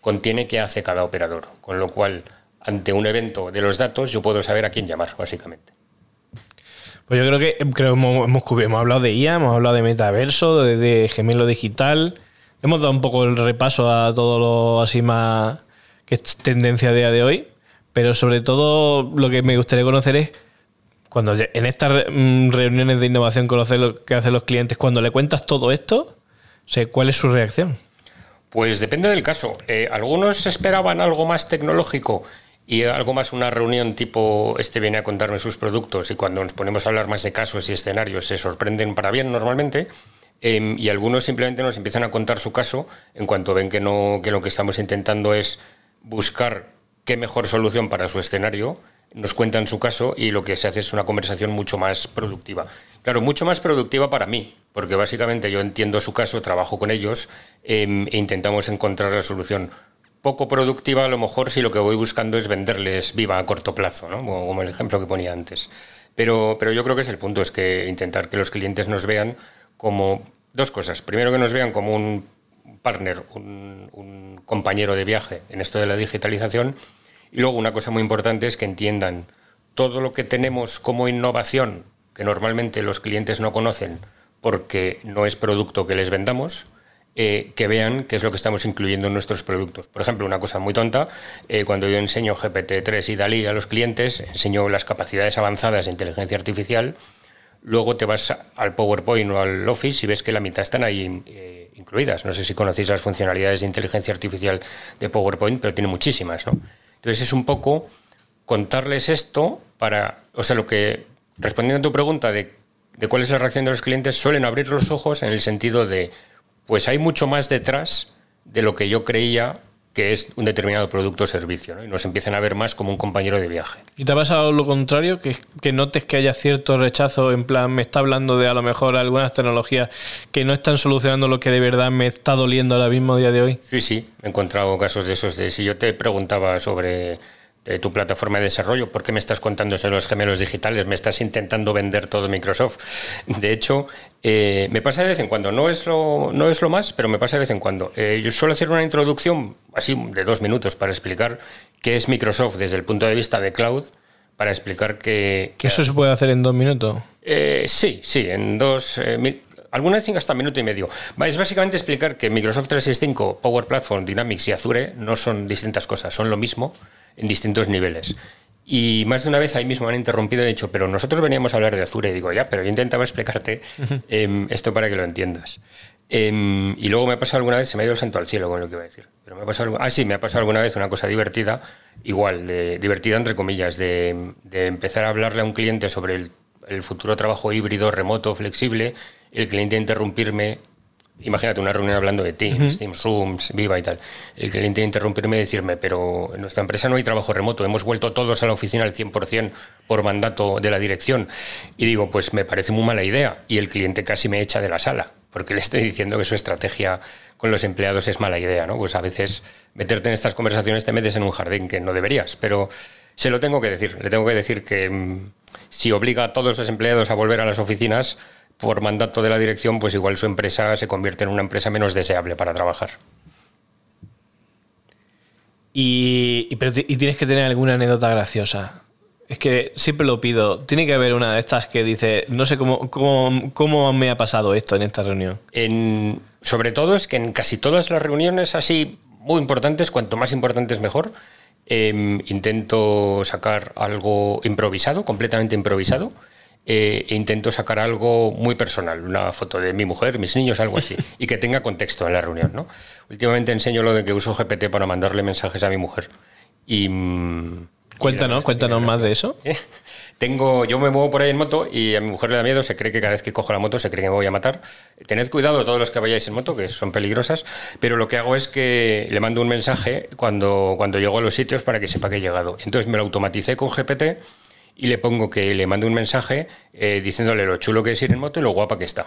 contiene qué hace cada operador, con lo cual ante un evento de los datos yo puedo saber a quién llamar, básicamente. Pues yo creo que creo hemos, hablado de IA, hemos hablado de metaverso, de, gemelo digital. Hemos dado un poco el repaso a todo lo así más que es tendencia a día de hoy. Pero sobre todo lo que me gustaría conocer es cuando en estas mm, reuniones de innovación conocer lo que hacen los clientes, cuando le cuentas todo esto, ¿cuál es su reacción? Pues depende del caso. Eh, algunos esperaban algo más tecnológico y algo más una reunión tipo este viene a contarme sus productos y cuando nos ponemos a hablar más de casos y escenarios se sorprenden para bien normalmente. Em, y algunos simplemente nos empiezan a contar su caso en cuanto ven que, no, que lo que estamos intentando es buscar qué mejor solución para su escenario nos cuentan su caso y lo que se hace es una conversación mucho más productiva. Claro, mucho más productiva para mí, porque básicamente yo entiendo su caso, trabajo con ellos em, e intentamos encontrar la solución. Poco productiva a lo mejor si lo que voy buscando es venderles viva a corto plazo, ¿no? como, el ejemplo que ponía antes. Pero, pero yo creo que es el punto, es que intentar que los clientes nos vean como dos cosas. Primero que nos vean como un partner, un compañero de viaje en esto de la digitalización y luego una cosa muy importante es que entiendan todo lo que tenemos como innovación, que normalmente los clientes no conocen porque no es producto que les vendamos, eh, que vean qué es lo que estamos incluyendo en nuestros productos. Por ejemplo, una cosa muy tonta, eh, cuando yo enseño GPT-3 y DALI a los clientes, enseño las capacidades avanzadas de inteligencia artificial, luego te vas al PowerPoint o al Office y ves que la mitad están ahí eh, incluidas. No sé si conocéis las funcionalidades de inteligencia artificial de PowerPoint, pero tiene muchísimas, ¿no? Entonces es un poco contarles esto para, o sea, lo que, respondiendo a tu pregunta de, de cuál es la reacción de los clientes, suelen abrir los ojos en el sentido de, pues hay mucho más detrás de lo que yo creía que es un determinado producto o servicio, ¿no? y nos empiezan a ver más como un compañero de viaje. ¿Y te ha pasado lo contrario? Que, que notes que haya cierto rechazo, en plan, me está hablando de a lo mejor algunas tecnologías que no están solucionando lo que de verdad me está doliendo ahora mismo día de hoy? Sí, sí, he encontrado casos de esos. De si yo te preguntaba sobre de tu plataforma de desarrollo, ¿por qué me estás contando sobre los gemelos digitales? Me estás intentando vender todo Microsoft. De hecho, eh, me pasa de vez en cuando, no es lo, no es lo más, pero me pasa de vez en cuando. Eh, yo suelo hacer una introducción así de dos minutos para explicar qué es Microsoft desde el punto de vista de cloud, para explicar que... ¿Eso se puede hacer en dos minutos? Eh, sí, sí, en dos... alguna vez hasta minuto y medio. Es básicamente explicar que Microsoft 365, Power Platform, Dynamics y Azure no son distintas cosas, son lo mismo en distintos niveles. Y más de una vez ahí mismo me han interrumpido y he dicho, pero nosotros veníamos a hablar de Azure. Y digo, ya, pero yo intentaba explicarte em, esto para que lo entiendas. Em, y luego me ha pasado alguna vez, se me ha ido el santo al cielo con lo que iba a decir. Pero me ha pasado, ah, sí, me ha pasado alguna vez una cosa divertida, igual, de, divertida entre comillas, de, empezar a hablarle a un cliente sobre el, el futuro trabajo híbrido, remoto, flexible, el cliente interrumpirme imagínate una reunión hablando de Teams, Teams Rooms, Viva y tal. El cliente interrumpirme y decirme, pero en nuestra empresa no hay trabajo remoto, hemos vuelto todos a la oficina al 100% por mandato de la dirección. Y digo, pues me parece muy mala idea. Y el cliente casi me echa de la sala, porque le estoy diciendo que su estrategia con los empleados es mala idea, ¿no? Pues a veces meterte en estas conversaciones te metes en un jardín que no deberías, pero se lo tengo que decir. Le tengo que decir que mm, si obliga a todos los empleados a volver a las oficinas por mandato de la dirección, pues igual su empresa se convierte en una empresa menos deseable para trabajar. Y, pero y tienes que tener alguna anécdota graciosa. Es que siempre lo pido. Tiene que haber una de estas que dice, no sé cómo, cómo, me ha pasado esto en esta reunión. En, sobre todo es que en casi todas las reuniones así muy importantes, cuanto más importantes mejor, em, intento sacar algo improvisado, completamente improvisado. Eh, e intento sacar algo muy personal, una foto de mi mujer, mis niños, algo así, y que tenga contexto en la reunión. ¿no? Últimamente enseño lo de que uso GPT para mandarle mensajes a mi mujer. Y, mm, cuéntanos, cuéntanos más de eso. Tengo, yo me muevo por ahí en moto y a mi mujer le da miedo, se cree que cada vez que cojo la moto se cree que me voy a matar. Tened cuidado todos los que vayáis en moto, que son peligrosas, pero lo que hago es que le mando un mensaje cuando, cuando llego a los sitios para que sepa que he llegado. Entonces me lo automaticé con GPT y le pongo que le mando un mensaje eh, diciéndole lo chulo que es ir en moto y lo guapa que está.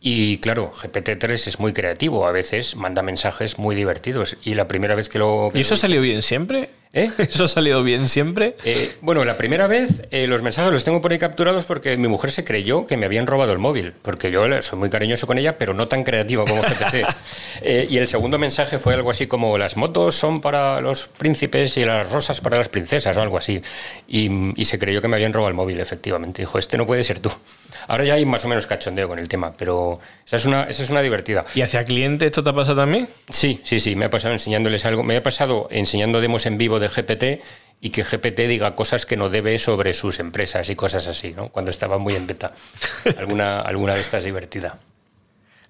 Y claro, GPT-3 es muy creativo, a veces manda mensajes muy divertidos. Y la primera vez que lo... ¿Y eso salió bien siempre? ¿Eh? ¿Eso ha salido bien siempre? Eh, bueno, la primera vez eh, los mensajes los tengo por ahí capturados porque mi mujer se creyó que me habían robado el móvil, porque yo soy muy cariñoso con ella, pero no tan creativo como GPT. y el segundo mensaje fue algo así como las motos son para los príncipes y las rosas para las princesas o algo así. Y, y se creyó que me habían robado el móvil, efectivamente. Dijo, este no puede ser tú. Ahora ya hay más o menos cachondeo con el tema, pero esa es una, esa es una divertida. ¿Y hacia cliente esto te ha pasado también? Sí, sí, sí, me ha pasado enseñándoles algo. Me ha pasado enseñando demos en vivo de GPT y que GPT diga cosas que no debe sobre sus empresas y cosas así, ¿no? Cuando estaba muy en beta. alguna, alguna de estas divertida.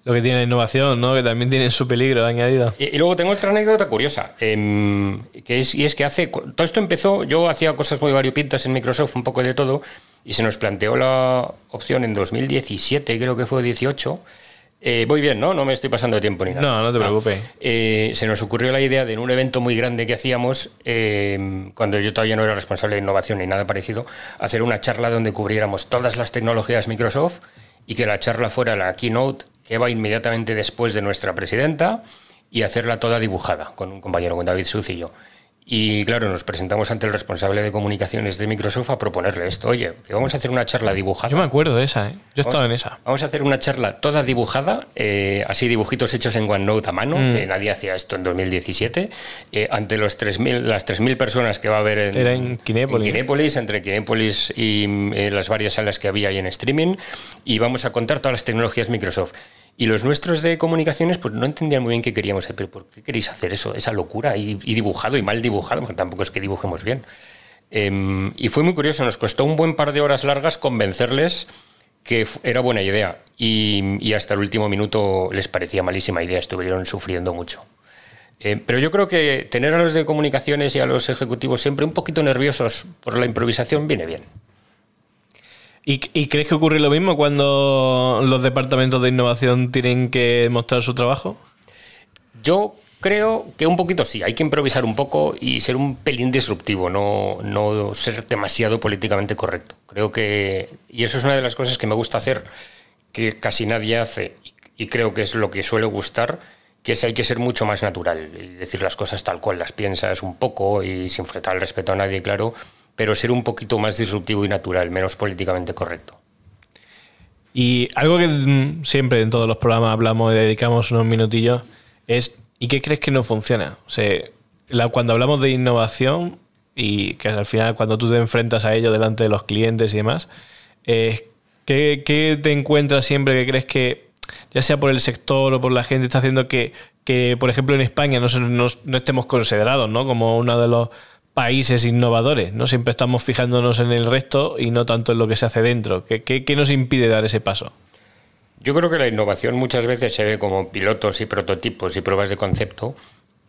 Lo que tiene la innovación, ¿no? Que también tiene su peligro añadido. Y, luego tengo otra anécdota curiosa, em, que es, y es que hace... Todo esto empezó, yo hacía cosas muy variopintas en Microsoft, un poco de todo, y se nos planteó la opción en 2017, creo que fue 18, eh, voy bien, ¿no? No me estoy pasando de tiempo ni nada. No, no te preocupes. Eh, se nos ocurrió la idea de en un evento muy grande que hacíamos, eh, cuando yo todavía no era responsable de innovación ni nada parecido, hacer una charla donde cubriéramos todas las tecnologías Microsoft y que la charla fuera la keynote que va inmediatamente después de nuestra presidenta y hacerla toda dibujada con un compañero, con David Sucillo. Y claro, nos presentamos ante el responsable de comunicaciones de Microsoft a proponerle esto. Oye, que vamos a hacer una charla dibujada. Yo me acuerdo de esa, ¿eh? Yo estaba en esa. Vamos a hacer una charla toda dibujada, eh, así dibujitos hechos en OneNote a mano, mm. que nadie hacía esto en 2017, eh, ante los 3.000, las 3.000 personas que va a haber en, Era en Kinépolis. entre Kinépolis y eh, las varias salas que había ahí en streaming. Y vamos a contar todas las tecnologías Microsoft. Y los nuestros de comunicaciones pues no entendían muy bien qué queríamos hacer, pero ¿por qué queréis hacer eso? Esa locura y, dibujado y mal dibujado, porque tampoco es que dibujemos bien. Em, y fue muy curioso, nos costó un buen par de horas largas convencerles que era buena idea y, hasta el último minuto les parecía malísima idea, estuvieron sufriendo mucho. Eh, pero yo creo que tener a los de comunicaciones y a los ejecutivos siempre un poquito nerviosos por la improvisación viene bien. ¿Y, crees que ocurre lo mismo cuando los departamentos de innovación tienen que mostrar su trabajo? Yo creo que un poquito sí, hay que improvisar un poco y ser un pelín disruptivo, no, no ser demasiado políticamente correcto. Creo que, y eso es una de las cosas que me gusta hacer, que casi nadie hace, y creo que es lo que suele gustar, que es hay que ser mucho más natural y decir las cosas tal cual las piensas un poco y sin faltar el respeto a nadie, claro, pero ser un poquito más disruptivo y natural, menos políticamente correcto. Y algo que mm, siempre en todos los programas hablamos y dedicamos unos minutillos es ¿y qué crees que no funciona? O sea, cuando hablamos de innovación y que al final cuando tú te enfrentas a ello delante de los clientes y demás, ¿qué, ¿qué, te encuentras siempre que crees que, ya sea por el sector o por la gente, está haciendo que, que por ejemplo, en España no, no estemos considerados ¿no? como uno de los países innovadores, ¿no? Siempre estamos fijándonos en el resto y no tanto en lo que se hace dentro. ¿Qué, nos impide dar ese paso? Yo creo que la innovación muchas veces se ve como pilotos y prototipos y pruebas de concepto,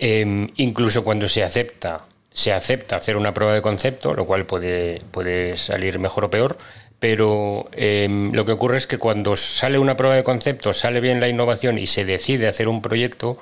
em, incluso cuando se acepta, se acepta hacer una prueba de concepto, lo cual puede, puede salir mejor o peor, pero em, lo que ocurre es que cuando sale una prueba de concepto, sale bien la innovación y se decide hacer un proyecto,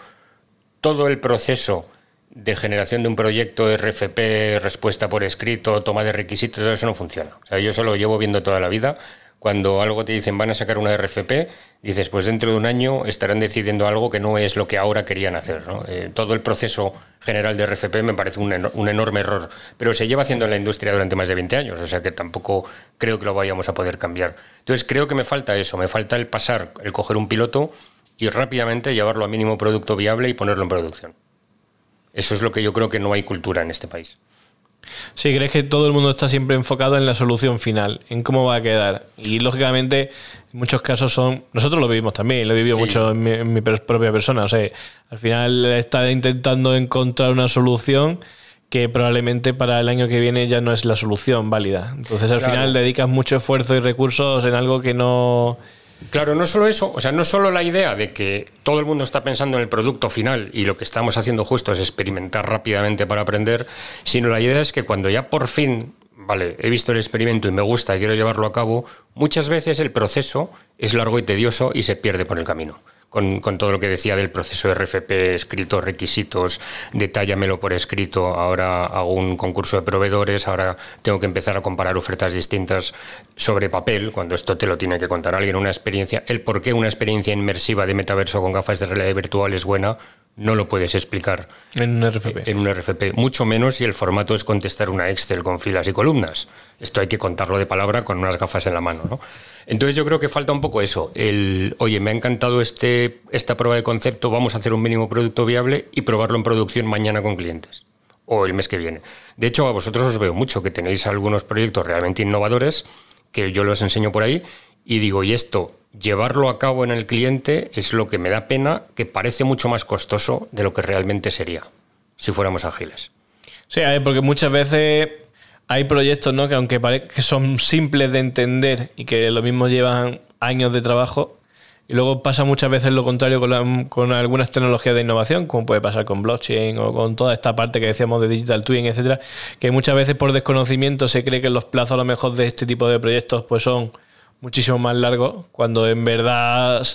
todo el proceso de generación de un proyecto RFP, respuesta por escrito, toma de requisitos, todo eso no funciona. O sea, yo eso lo llevo viendo toda la vida. Cuando algo te dicen van a sacar una RFP, dices, pues dentro de un año estarán decidiendo algo que no es lo que ahora querían hacer. Eh, todo el proceso general de RFP me parece un, un, enorme error, pero se lleva haciendo en la industria durante más de 20 años, o sea que tampoco creo que lo vayamos a poder cambiar. Entonces creo que me falta eso, me falta el pasar, el coger un piloto y rápidamente llevarlo a mínimo producto viable y ponerlo en producción. Eso es lo que yo creo que no hay cultura en este país. Sí, crees que todo el mundo está siempre enfocado en la solución final, en cómo va a quedar. Y lógicamente, en muchos casos son. Nosotros lo vivimos también, lo he vivido mucho en mi, propia persona. O sea, al final está intentando encontrar una solución que probablemente para el año que viene ya no es la solución válida. Entonces, al final dedicas mucho esfuerzo y recursos en algo que no Claro, no solo eso, o sea, no solo la idea de que todo el mundo está pensando en el producto final y lo que estamos haciendo justo es experimentar rápidamente para aprender, sino la idea es que cuando ya por fin, vale, he visto el experimento y me gusta y quiero llevarlo a cabo, muchas veces el proceso es largo y tedioso y se pierde por el camino con, todo lo que decía del proceso de RFP, escrito, requisitos, detállamelo por escrito, ahora hago un concurso de proveedores, ahora tengo que empezar a comparar ofertas distintas sobre papel, cuando esto te lo tiene que contar alguien, una experiencia, el por qué una experiencia inmersiva de metaverso con gafas de realidad virtual es buena, no lo puedes explicar en un RFP. En un RFP, mucho menos si el formato es contestar una Excel con filas y columnas. Esto hay que contarlo de palabra con unas gafas en la mano, ¿no? Entonces yo creo que falta un poco eso. El, oye, me ha encantado este, esta prueba de concepto, vamos a hacer un mínimo producto viable y probarlo en producción mañana con clientes o el mes que viene. De hecho, a vosotros os veo mucho que tenéis algunos proyectos realmente innovadores que yo los enseño por ahí y digo, y esto, llevarlo a cabo en el cliente es lo que me da pena, que parece mucho más costoso de lo que realmente sería si fuéramos ágiles. Sí, porque muchas veces hay proyectos ¿no? que aunque que son simples de entender y que lo mismo llevan años de trabajo, y luego pasa muchas veces lo contrario con, con, algunas tecnologías de innovación, como puede pasar con blockchain o con toda esta parte que decíamos de digital twin, etcétera, que muchas veces por desconocimiento se cree que los plazos a lo mejor de este tipo de proyectos pues son muchísimo más largo, cuando en verdad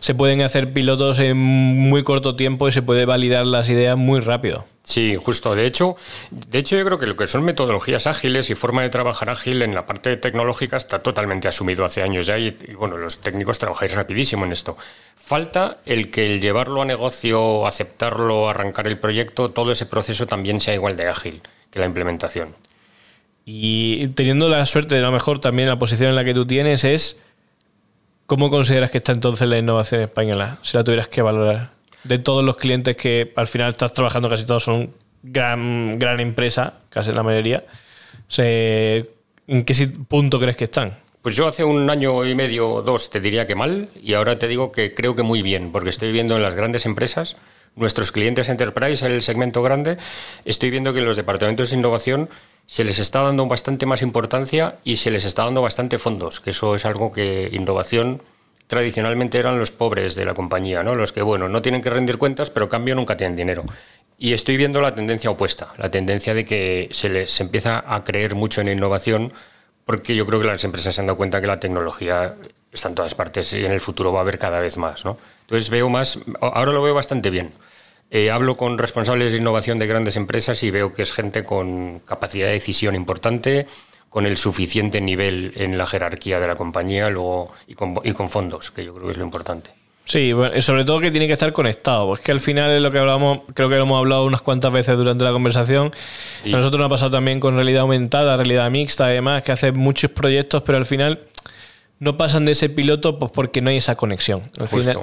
se pueden hacer pilotos en muy corto tiempo y se puede validar las ideas muy rápido. Sí, justo. De hecho, de hecho, yo creo que lo que son metodologías ágiles y forma de trabajar ágil en la parte tecnológica está totalmente asumido hace años ya y, bueno, los técnicos trabajáis rapidísimo en esto. Falta el que el llevarlo a negocio, aceptarlo, arrancar el proyecto, todo ese proceso también sea igual de ágil que la implementación. Y teniendo la suerte, de lo mejor también la posición en la que tú tienes es, ¿cómo consideras que está entonces la innovación española? Si la tuvieras que valorar. De todos los clientes que al final estás trabajando, casi todos son gran, gran empresa, casi la mayoría. ¿En qué punto crees que están? Pues yo hace un año y medio dos te diría que mal y ahora te digo que creo que muy bien, porque estoy viendo en las grandes empresas, nuestros clientes enterprise, en el segmento grande, estoy viendo que los departamentos de innovación se les está dando bastante más importancia y se les está dando bastante fondos, que eso es algo que innovación tradicionalmente eran los pobres de la compañía, ¿no? Los que, bueno, no tienen que rendir cuentas, pero cambio nunca tienen dinero. Y estoy viendo la tendencia opuesta, la tendencia de que se les empieza a creer mucho en innovación, porque yo creo que las empresas se han dado cuenta que la tecnología está en todas partes y en el futuro va a haber cada vez más, ¿no? Entonces veo más, ahora lo veo bastante bien. Eh, hablo con responsables de innovación de grandes empresas y veo que es gente con capacidad de decisión importante, con el suficiente nivel en la jerarquía de la compañía luego, y, con, fondos, que yo creo que es lo importante. Sí, sobre todo que tiene que estar conectado. Pues que al final es lo que hablamos, creo que lo hemos hablado unas cuantas veces durante la conversación. A nosotros nos ha pasado también con realidad aumentada, realidad mixta, además, que hace muchos proyectos, pero al final no pasan de ese piloto pues porque no hay esa conexión. Al final,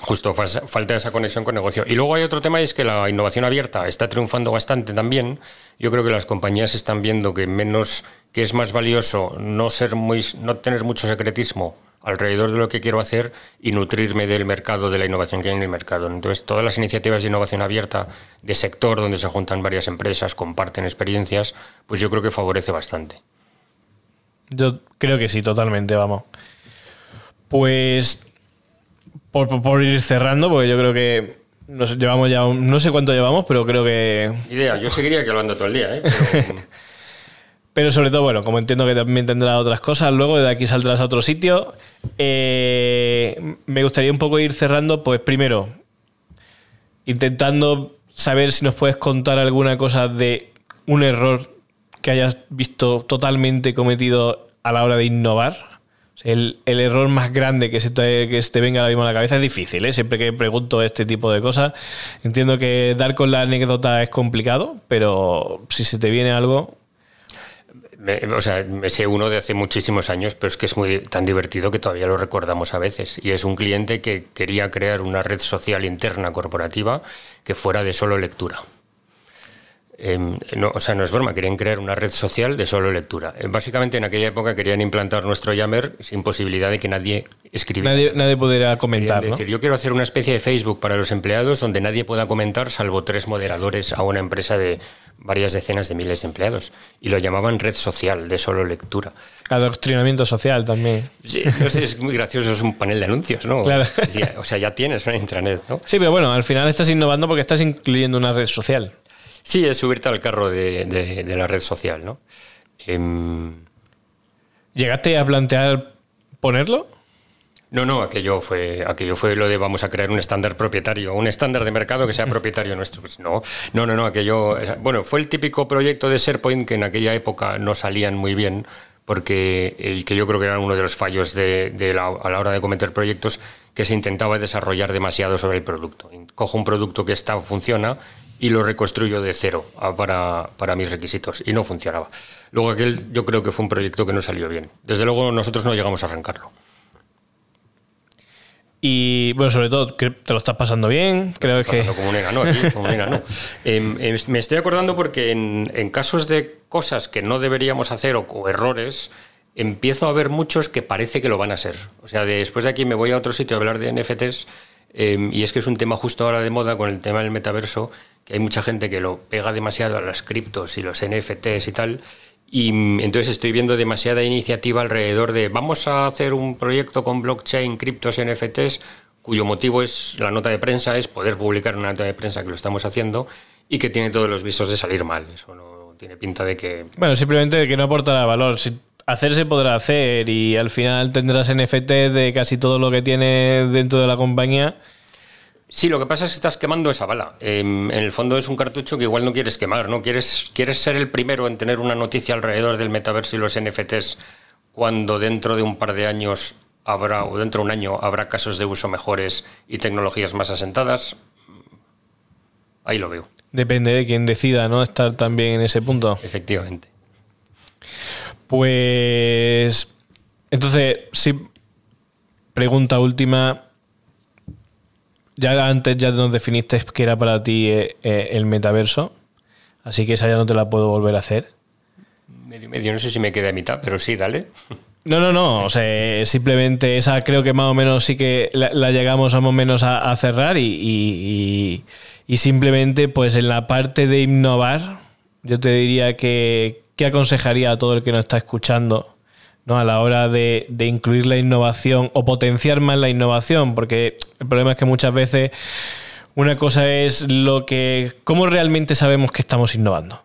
Justo, falta esa conexión con negocio. Y luego hay otro tema, es que la innovación abierta está triunfando bastante también. Yo creo que las compañías están viendo que menos, que es más valioso no ser muy, no tener mucho secretismo alrededor de lo que quiero hacer y nutrirme del mercado, de la innovación que hay en el mercado. Entonces, todas las iniciativas de innovación abierta de sector, donde se juntan varias empresas, comparten experiencias, pues yo creo que favorece bastante. Yo creo que sí, totalmente, vamos. Pues por, ir cerrando, porque yo creo que nos llevamos ya, no sé cuánto llevamos, pero creo que... Idea, yo seguiría que hablando todo el día, ¿eh? Pero sobre todo, bueno, como entiendo que también tendrá otras cosas, luego de aquí saldrás a otro sitio. Eh, me gustaría un poco ir cerrando, pues primero, intentando saber si nos puedes contar alguna cosa de un error que hayas visto totalmente cometido a la hora de innovar. El, error más grande que se, te, que te venga ahora mismo a la cabeza es difícil, ¿eh? siempre que pregunto este tipo de cosas. Entiendo que dar con la anécdota es complicado, pero si se te viene algo, o sea, me sé uno de hace muchísimos años, pero es que es muy tan divertido que todavía lo recordamos a veces. Y es un cliente que quería crear una red social interna corporativa que fuera de solo lectura. Em, no, o sea, no es broma, querían crear una red social de solo lectura. Eh, básicamente en aquella época querían implantar nuestro Yammer sin posibilidad de que nadie escribiera. Nadie, nadie pudiera comentar. Es decir, yo quiero hacer una especie de Facebook para los empleados donde nadie pueda comentar salvo tres moderadores a una empresa de varias decenas de miles de empleados. Y lo llamaban red social de solo lectura. Adoctrinamiento social también. Sí, es muy gracioso, es un panel de anuncios, ¿no? Claro. O sea, ya tienes una intranet, ¿no? Sí, pero bueno, al final estás innovando porque estás incluyendo una red social. Sí, es subirte al carro de, la red social, ¿no? Em, ¿Llegaste a plantear ponerlo? No, no, aquello fue, aquello fue lo de vamos a crear un estándar propietario, un estándar de mercado que sea propietario nuestro. Pues no, no, no, no, aquello. Bueno, fue el típico proyecto de SharePoint que en aquella época no salían muy bien, porque el que yo creo que era uno de los fallos de, a la hora de cometer proyectos, que se intentaba desarrollar demasiado sobre el producto. Cojo un producto que está, funciona y lo reconstruyo de cero para, para, mis requisitos y no funcionaba. Luego aquel yo creo que fue un proyecto que no salió bien. Desde luego nosotros no llegamos a arrancarlo. Y bueno, sobre todo, te lo estás pasando bien. Creo que. Como un enano como un enano. Me estoy acordando porque en, en, casos de cosas que no deberíamos hacer o, errores, empiezo a ver muchos que parece que lo van a ser. O sea, después de aquí me voy a otro sitio a hablar de NFTs. Em, y es que es un tema justo ahora de moda con el tema del metaverso que hay mucha gente que lo pega demasiado a las criptos y los NFTs y tal. Y mm, entonces estoy viendo demasiada iniciativa alrededor de vamos a hacer un proyecto con blockchain, criptos y NFTs, cuyo motivo es la nota de prensa, es poder publicar una nota de prensa que lo estamos haciendo y que tiene todos los visos de salir mal. Eso no tiene pinta de que... Bueno, simplemente de que no aportará valor. Hacerse podrá hacer y al final tendrás NFT de casi todo lo que tiene dentro de la compañía Sí, lo que pasa es que estás quemando esa bala. Em, en el fondo es un cartucho que igual no quieres quemar, ¿no? Quieres, quieres ser el primero en tener una noticia alrededor del metaverso y los NFTs cuando dentro de un par de años habrá, o dentro de un año, habrá casos de uso mejores y tecnologías más asentadas. Ahí lo veo. Depende de quien decida, ¿no? Estar también en ese punto. Efectivamente. Pues. Entonces, sí. Pregunta última ya antes ya nos definiste que era para ti eh, eh, el metaverso, así que esa ya no te la puedo volver a hacer. Medio medio, no sé si me queda a mitad, pero sí, dale. No, no, no, o sea, simplemente esa creo que más o menos sí que la, llegamos más o menos a, cerrar y, y, simplemente pues en la parte de innovar, yo te diría que, que aconsejaría a todo el que nos está escuchando ¿no? a la hora de, incluir la innovación o potenciar más la innovación, porque el problema es que muchas veces una cosa es lo que. cómo realmente sabemos que estamos innovando.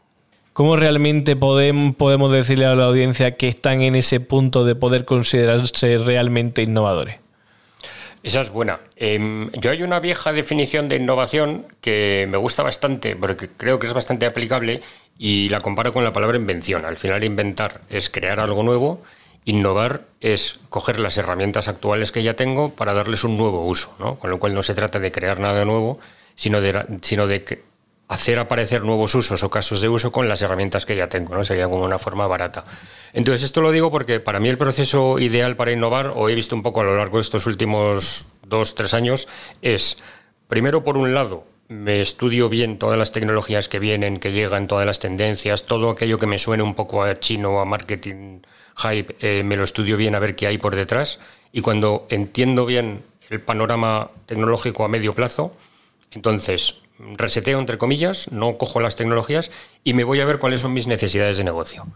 ¿Cómo realmente podemos, podemos decirle a la audiencia que están en ese punto de poder considerarse realmente innovadores? Esa es buena. Em, yo hay una vieja definición de innovación que me gusta bastante, porque creo que es bastante aplicable, y la comparo con la palabra invención. Al final inventar es crear algo nuevo Innovar es coger las herramientas actuales que ya tengo para darles un nuevo uso, ¿no? con lo cual no se trata de crear nada nuevo, sino de, hacer aparecer nuevos usos o casos de uso con las herramientas que ya tengo, ¿no? Sería como una forma barata. Entonces, esto lo digo porque para mí el proceso ideal para innovar, o he visto un poco a lo largo de estos últimos dos, tres años, es, primero, por un lado, me estudio bien todas las tecnologías que vienen, que llegan, todas las tendencias, todo aquello que me suene un poco a chino, a marketing hype, eh, me lo estudio bien a ver qué hay por detrás y cuando entiendo bien el panorama tecnológico a medio plazo, entonces reseteo entre comillas, no cojo las tecnologías y me voy a ver cuáles son mis necesidades de negocio.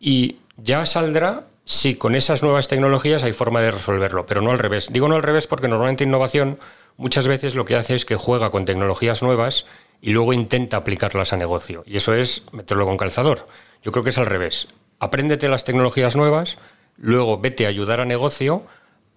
Y ya saldrá si con esas nuevas tecnologías hay forma de resolverlo, pero no al revés. Digo no al revés porque normalmente innovación muchas veces lo que hace es que juega con tecnologías nuevas y luego intenta aplicarlas a negocio. Y eso es meterlo con calzador. Yo creo que es al revés apréndete las tecnologías nuevas, luego vete a ayudar a negocio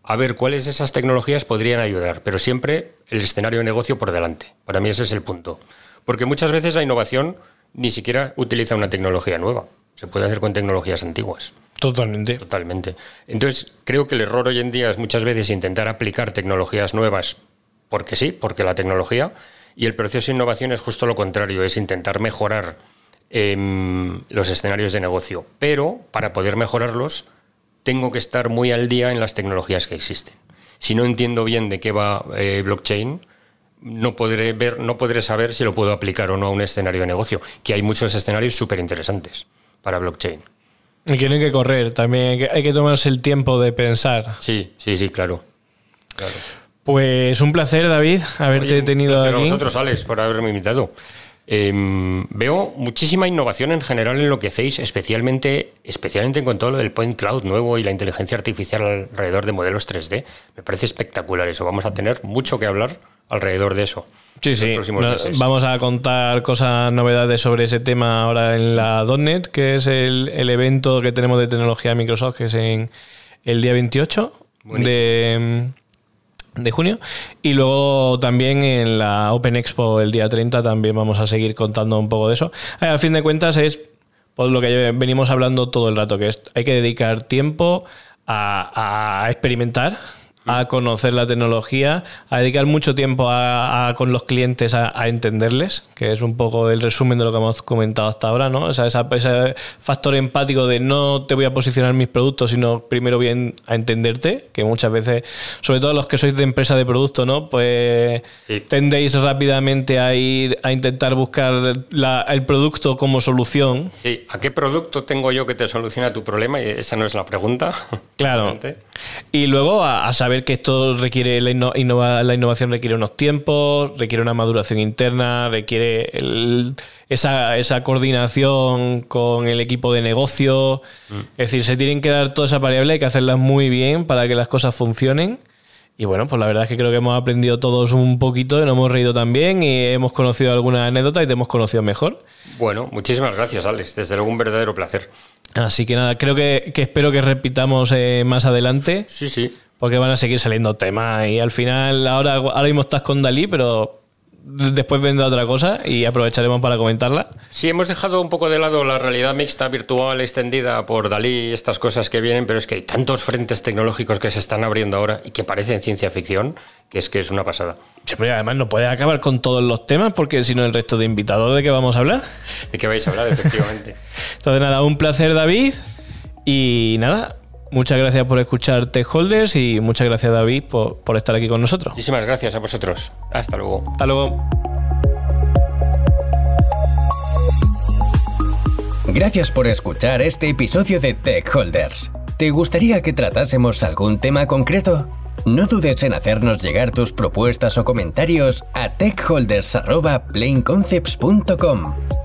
a ver cuáles de esas tecnologías podrían ayudar, pero siempre el escenario de negocio por delante. Para mí ese es el punto. Porque muchas veces la innovación ni siquiera utiliza una tecnología nueva. Se puede hacer con tecnologías antiguas. Totalmente. Totalmente. Entonces, creo que el error hoy en día es muchas veces intentar aplicar tecnologías nuevas porque sí, porque la tecnología, y el proceso de innovación es justo lo contrario, es intentar mejorar em, los escenarios de negocio. Pero para poder mejorarlos, tengo que estar muy al día en las tecnologías que existen. Si no entiendo bien de qué va eh, blockchain, no podré ver, no podré saber si lo puedo aplicar o no a un escenario de negocio, que hay muchos escenarios súper interesantes para blockchain. Y tienen que correr, también hay que, tomarse el tiempo de pensar. Sí, sí, sí, claro. Pues un placer, David, haberte tenido aquí. A vosotros, Alex, por haberme invitado. Em, veo muchísima innovación en general en lo que hacéis, especialmente, especialmente con todo lo del point cloud nuevo y la inteligencia artificial alrededor de modelos 3D. Me parece espectacular eso. Vamos a tener mucho que hablar alrededor de eso. Sí, sí. vamos a contar cosas, novedades sobre ese tema ahora en la .NET, que es el, evento que tenemos de tecnología de Microsoft, que es en el día 28 de, de junio. Y luego también en la Open Expo el día 30 también vamos a seguir contando un poco de eso. Eh, a fin de cuentas es por lo que venimos hablando todo el rato, que es, hay que dedicar tiempo a experimentar a conocer la tecnología, a dedicar mucho tiempo a, con los clientes a, entenderles, que es un poco el resumen de lo que hemos comentado hasta ahora, ¿no? O sea, ese factor empático de no te voy a posicionar mis productos, sino primero bien a entenderte, que muchas veces, sobre todo los que sois de empresa de producto, ¿no? Pues tendéis rápidamente a ir a intentar buscar el producto como solución. Sí, ¿a qué producto tengo yo que te soluciona tu problema? Y esa no es la pregunta. Claro. y luego a saber que esto requiere, la, la innovación requiere unos tiempos, requiere una maduración interna, requiere esa, coordinación con el equipo de negocio. Mm. Es decir, se tienen que dar todas esas variables, hay que hacerlas muy bien para que las cosas funcionen. Y bueno, pues la verdad es que creo que hemos aprendido todos un poquito y nos hemos reído también y hemos conocido alguna anécdota y te hemos conocido mejor. Bueno, muchísimas gracias, Alex. Desde luego un verdadero placer. Así que nada, creo que, espero que repitamos eh, más adelante. Sí, sí porque van a seguir saliendo temas y al final ahora, ahora mismo estás con Dalí, pero después vendrá otra cosa y aprovecharemos para comentarla. Sí, hemos dejado un poco de lado la realidad mixta, virtual, extendida por Dalí y estas cosas que vienen, pero es que hay tantos frentes tecnológicos que se están abriendo ahora y que parecen ciencia ficción, que es que es una pasada. Sí, pero además no puede acabar con todos los temas, porque si no el resto de invitados, ¿de qué vamos a hablar? ¿De qué vais a hablar, efectivamente? Entonces nada, un placer David y nada, Muchas gracias por escuchar Tech Holders y muchas gracias David por, por estar aquí con nosotros. Muchísimas gracias a vosotros. Hasta luego. Hasta luego. Gracias por escuchar este episodio de Tech Holders. ¿Te gustaría que tratásemos algún tema concreto? No dudes en hacernos llegar tus propuestas o comentarios a techholders.planeconcepts.com.